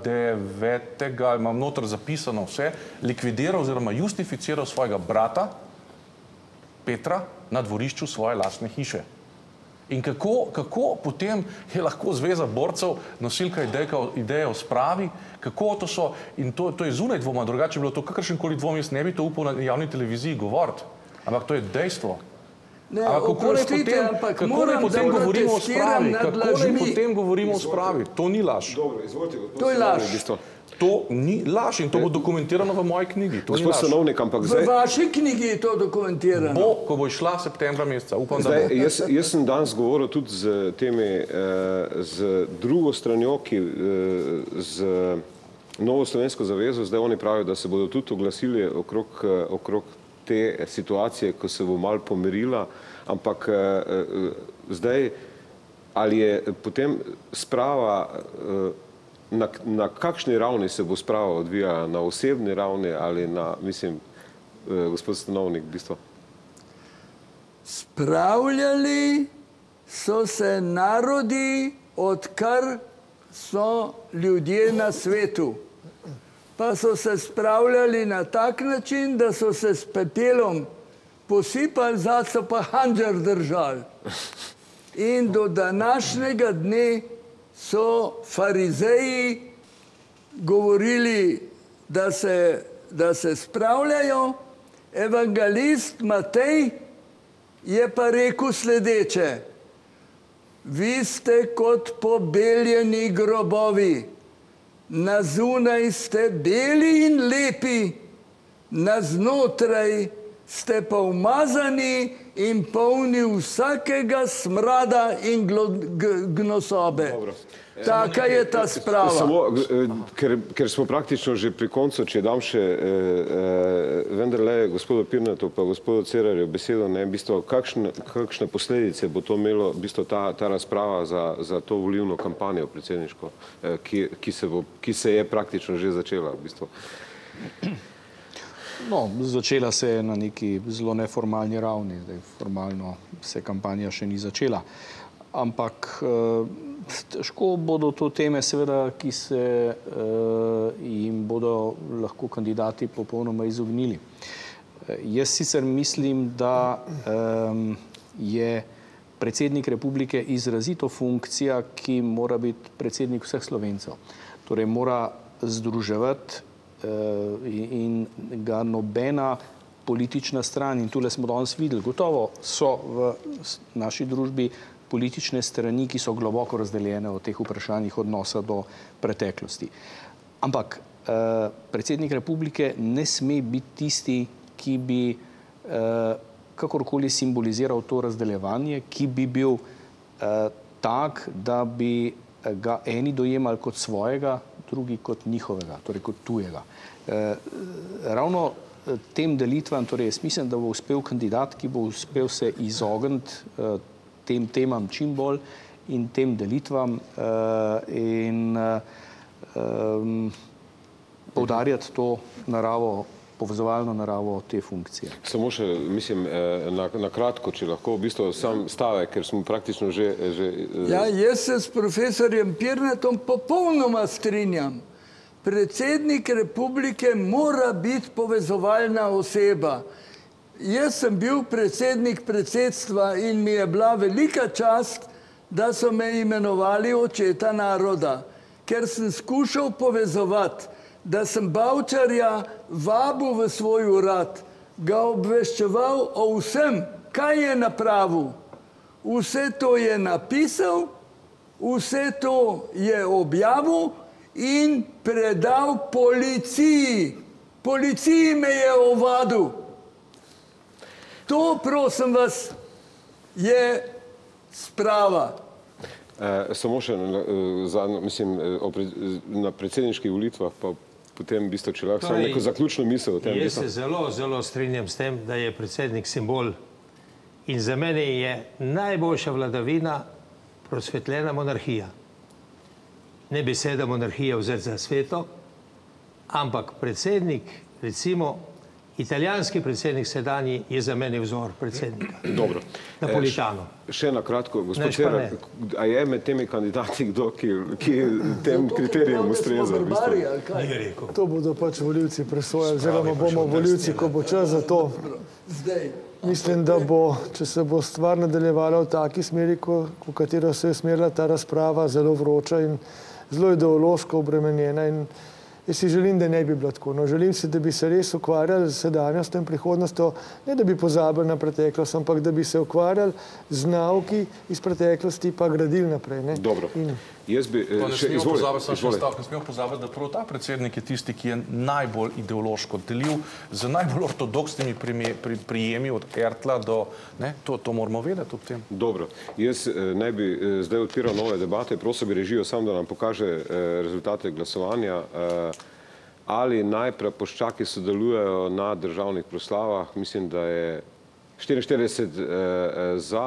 G: devetega, imam noter zapisano vse, likvidiral oziroma justificiral svojega brata Petra na dvorišču svoje lastne hiše. In kako, kako potem je lahko zveza borcev nosilka idejka, ideje o spravi, kako to so, in to, to je zunaj dvoma, drugače bi bilo to kakršen koli dvom, jaz ne bi to upal na javni televiziji govoriti, ampak to je dejstvo.
C: Ne,
G: Ampak kako naj potem,
C: ampak
G: kako naj
C: moram,
G: potem
C: da
G: govorimo o spravi? Kako naj potem govorimo o spravi? To ni laž.
B: Dobro, izvolite, gospod
C: To je laž.
B: v bistvu.
G: To ni laž in to bo dokumentirano v moji knjigi. To
B: Gospod
G: laž.
B: Stanovnik, ampak
C: V
B: zdaj,
C: vaši knjigi je to dokumentirano.
G: Bo, ko bo išla septembra meseca, upam, da
B: zdaj
G: bo.
B: jaz, jaz sem danes govoril tudi z temi, eh, z drugo stranjo, ki eh, z Novo slovensko zavezo, zdaj oni pravijo, da se bodo tudi oglasili okrog, eh, okrog te situacije, ko se bo mal pomirila, ampak eh, eh, zdaj ali je potem sprava eh, na, na kakšni ravni se bo sprava odvijala, na osebni ravni ali na, mislim, gospod Stanovnik, v bistvu.
C: Spravljali so se narodi, odkar so ljudje na svetu. Pa so se spravljali na tak način, da so se s pepelom posipali, zdaj so pa hanžar držali. In do današnjega dne so farizeji govorili, da se, da se spravljajo, evangelist Matej je pa rekel sledeče: Vi ste kot pobeljeni grobovi, na zunaj ste beli in lepi, na znotraj ste pa umazani in polni vsakega smrada in gnosobe.
B: Dobro.
C: Taka je ta sprava.
B: Samo, eh, ker, ker smo praktično že pri koncu, če dam še eh, vendarle gospodu Pirnetu pa gospodu Cerarju besedo, ne, v bistvu, kakšne, kakšne posledice bo to imelo v bistvu, ta, ta razprava za, za to volilno kampanjo predsedniško, eh, ki, ki, se bo, ki se je praktično že začela. V bistvu.
E: No, začela se je na neki zelo neformalni ravni, zdaj formalno se kampanja še ni začela. Ampak eh, težko bodo to teme, seveda, ki se eh, jim bodo lahko kandidati popolnoma izognili. Eh, Jaz sicer mislim, da em, je predsednik republike izrazito funkcija, ki mora biti predsednik vseh slovencev. Torej mora združevati in ga nobena politična stran, in tule smo danes videli, gotovo so v naši družbi politične strani, ki so globoko razdeljene o teh vprašanjih odnosa do preteklosti. Ampak predsednik republike ne sme biti tisti, ki bi kakorkoli simboliziral to razdeljevanje, ki bi bil tak, da bi ga eni dojemali kot svojega, drugi kot njihovega, torej kot tujega. Ravno tem delitvam, torej jaz mislim, da bo uspel kandidat, ki bo uspel se izogniti tem temam čim bolj in tem delitvam in poudarjati to naravo povezovalno naravo te funkcije.
B: Samo še, mislim, na, na kratko, če lahko, v bistvu sam stavek, ker smo praktično že... že
C: ja, jaz se s profesorjem Pirnetom popolnoma strinjam. Predsednik republike mora biti povezovalna oseba. Jaz sem bil predsednik predsedstva in mi je bila velika čast, da so me imenovali očeta naroda, ker sem skušal povezovati da sem Bavčarja vabil v svoj urad, ga obveščeval o vsem, kaj je napravil. Vse to je napisal, vse to je objavil in predal policiji. Policiji me je ovadil. To, prosim vas, je sprava.
B: E, samo še na, za, mislim, na predsedniških volitvah pa potem, v bistvu, če lahko samo neko zaključno misel o tem.
D: Jaz se zelo, zelo strinjam s tem, da je predsednik simbol in za mene je najboljša vladavina prosvetljena monarhija. Ne beseda monarhija vzeti za sveto, ampak predsednik, recimo, Italijanski predsednik sedanji je za mene vzor predsednika. (clears throat)
B: Dobro.
D: Napolitano.
B: E, še na kratko, gospod Cerar, a je med temi kandidati kdo, ki, ki tem kriterijem ustreza?
F: To bodo pač voljivci presojali, oziroma bomo voljivci, ko bo čas za to. Mislim, da bo, če se bo stvar nadaljevala v taki smeri, ko, v katero se je smerila ta razprava, zelo vroča in zelo ideološko obremenjena in Jaz si želim, da ne bi bilo tako. No, želim si, da bi se res ukvarjali z sedanjostjo in prihodnostjo, ne da bi pozabili na preteklost, ampak da bi se ukvarjali z nauki iz preteklosti, pa gradili naprej. Ne?
B: Dobro. In... Jaz bi
G: eh, še izvolil, ne smemo pozabiti, da prav ta predsednik je tisti, ki je najbolj ideološko delil z najbolj ortodoksnimi prijemi od Ertla do, ne, to, to moramo vedeti ob tem.
B: Dobro, jaz eh, ne bi eh, zdaj odpiral nove debate, prosim bi režijo sam, da nam pokaže rezultate glasovanja ali naj prepoščaki sodelujejo na državnih proslavah, mislim, da je 44 za,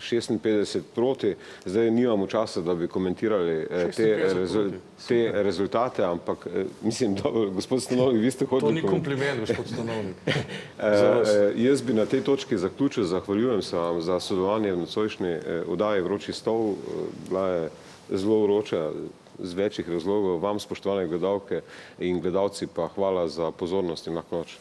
B: 56 proti, zdaj nimamo časa, da bi komentirali eh, te, rezul, te rezultate, ampak eh, mislim, da gospod Stanovnik, vi ste hodili...
G: To ni kompliment, gospod Stanovnik. (laughs)
B: Eh, jaz bi na tej točki zaključil, zahvaljujem se vam za sodelovanje v nocojšnji vdaji Vroči stol, bila je zelo vroča, z večjih razlogov, vam spoštovane gledalke in gledalci pa hvala za pozornost in lahko noč.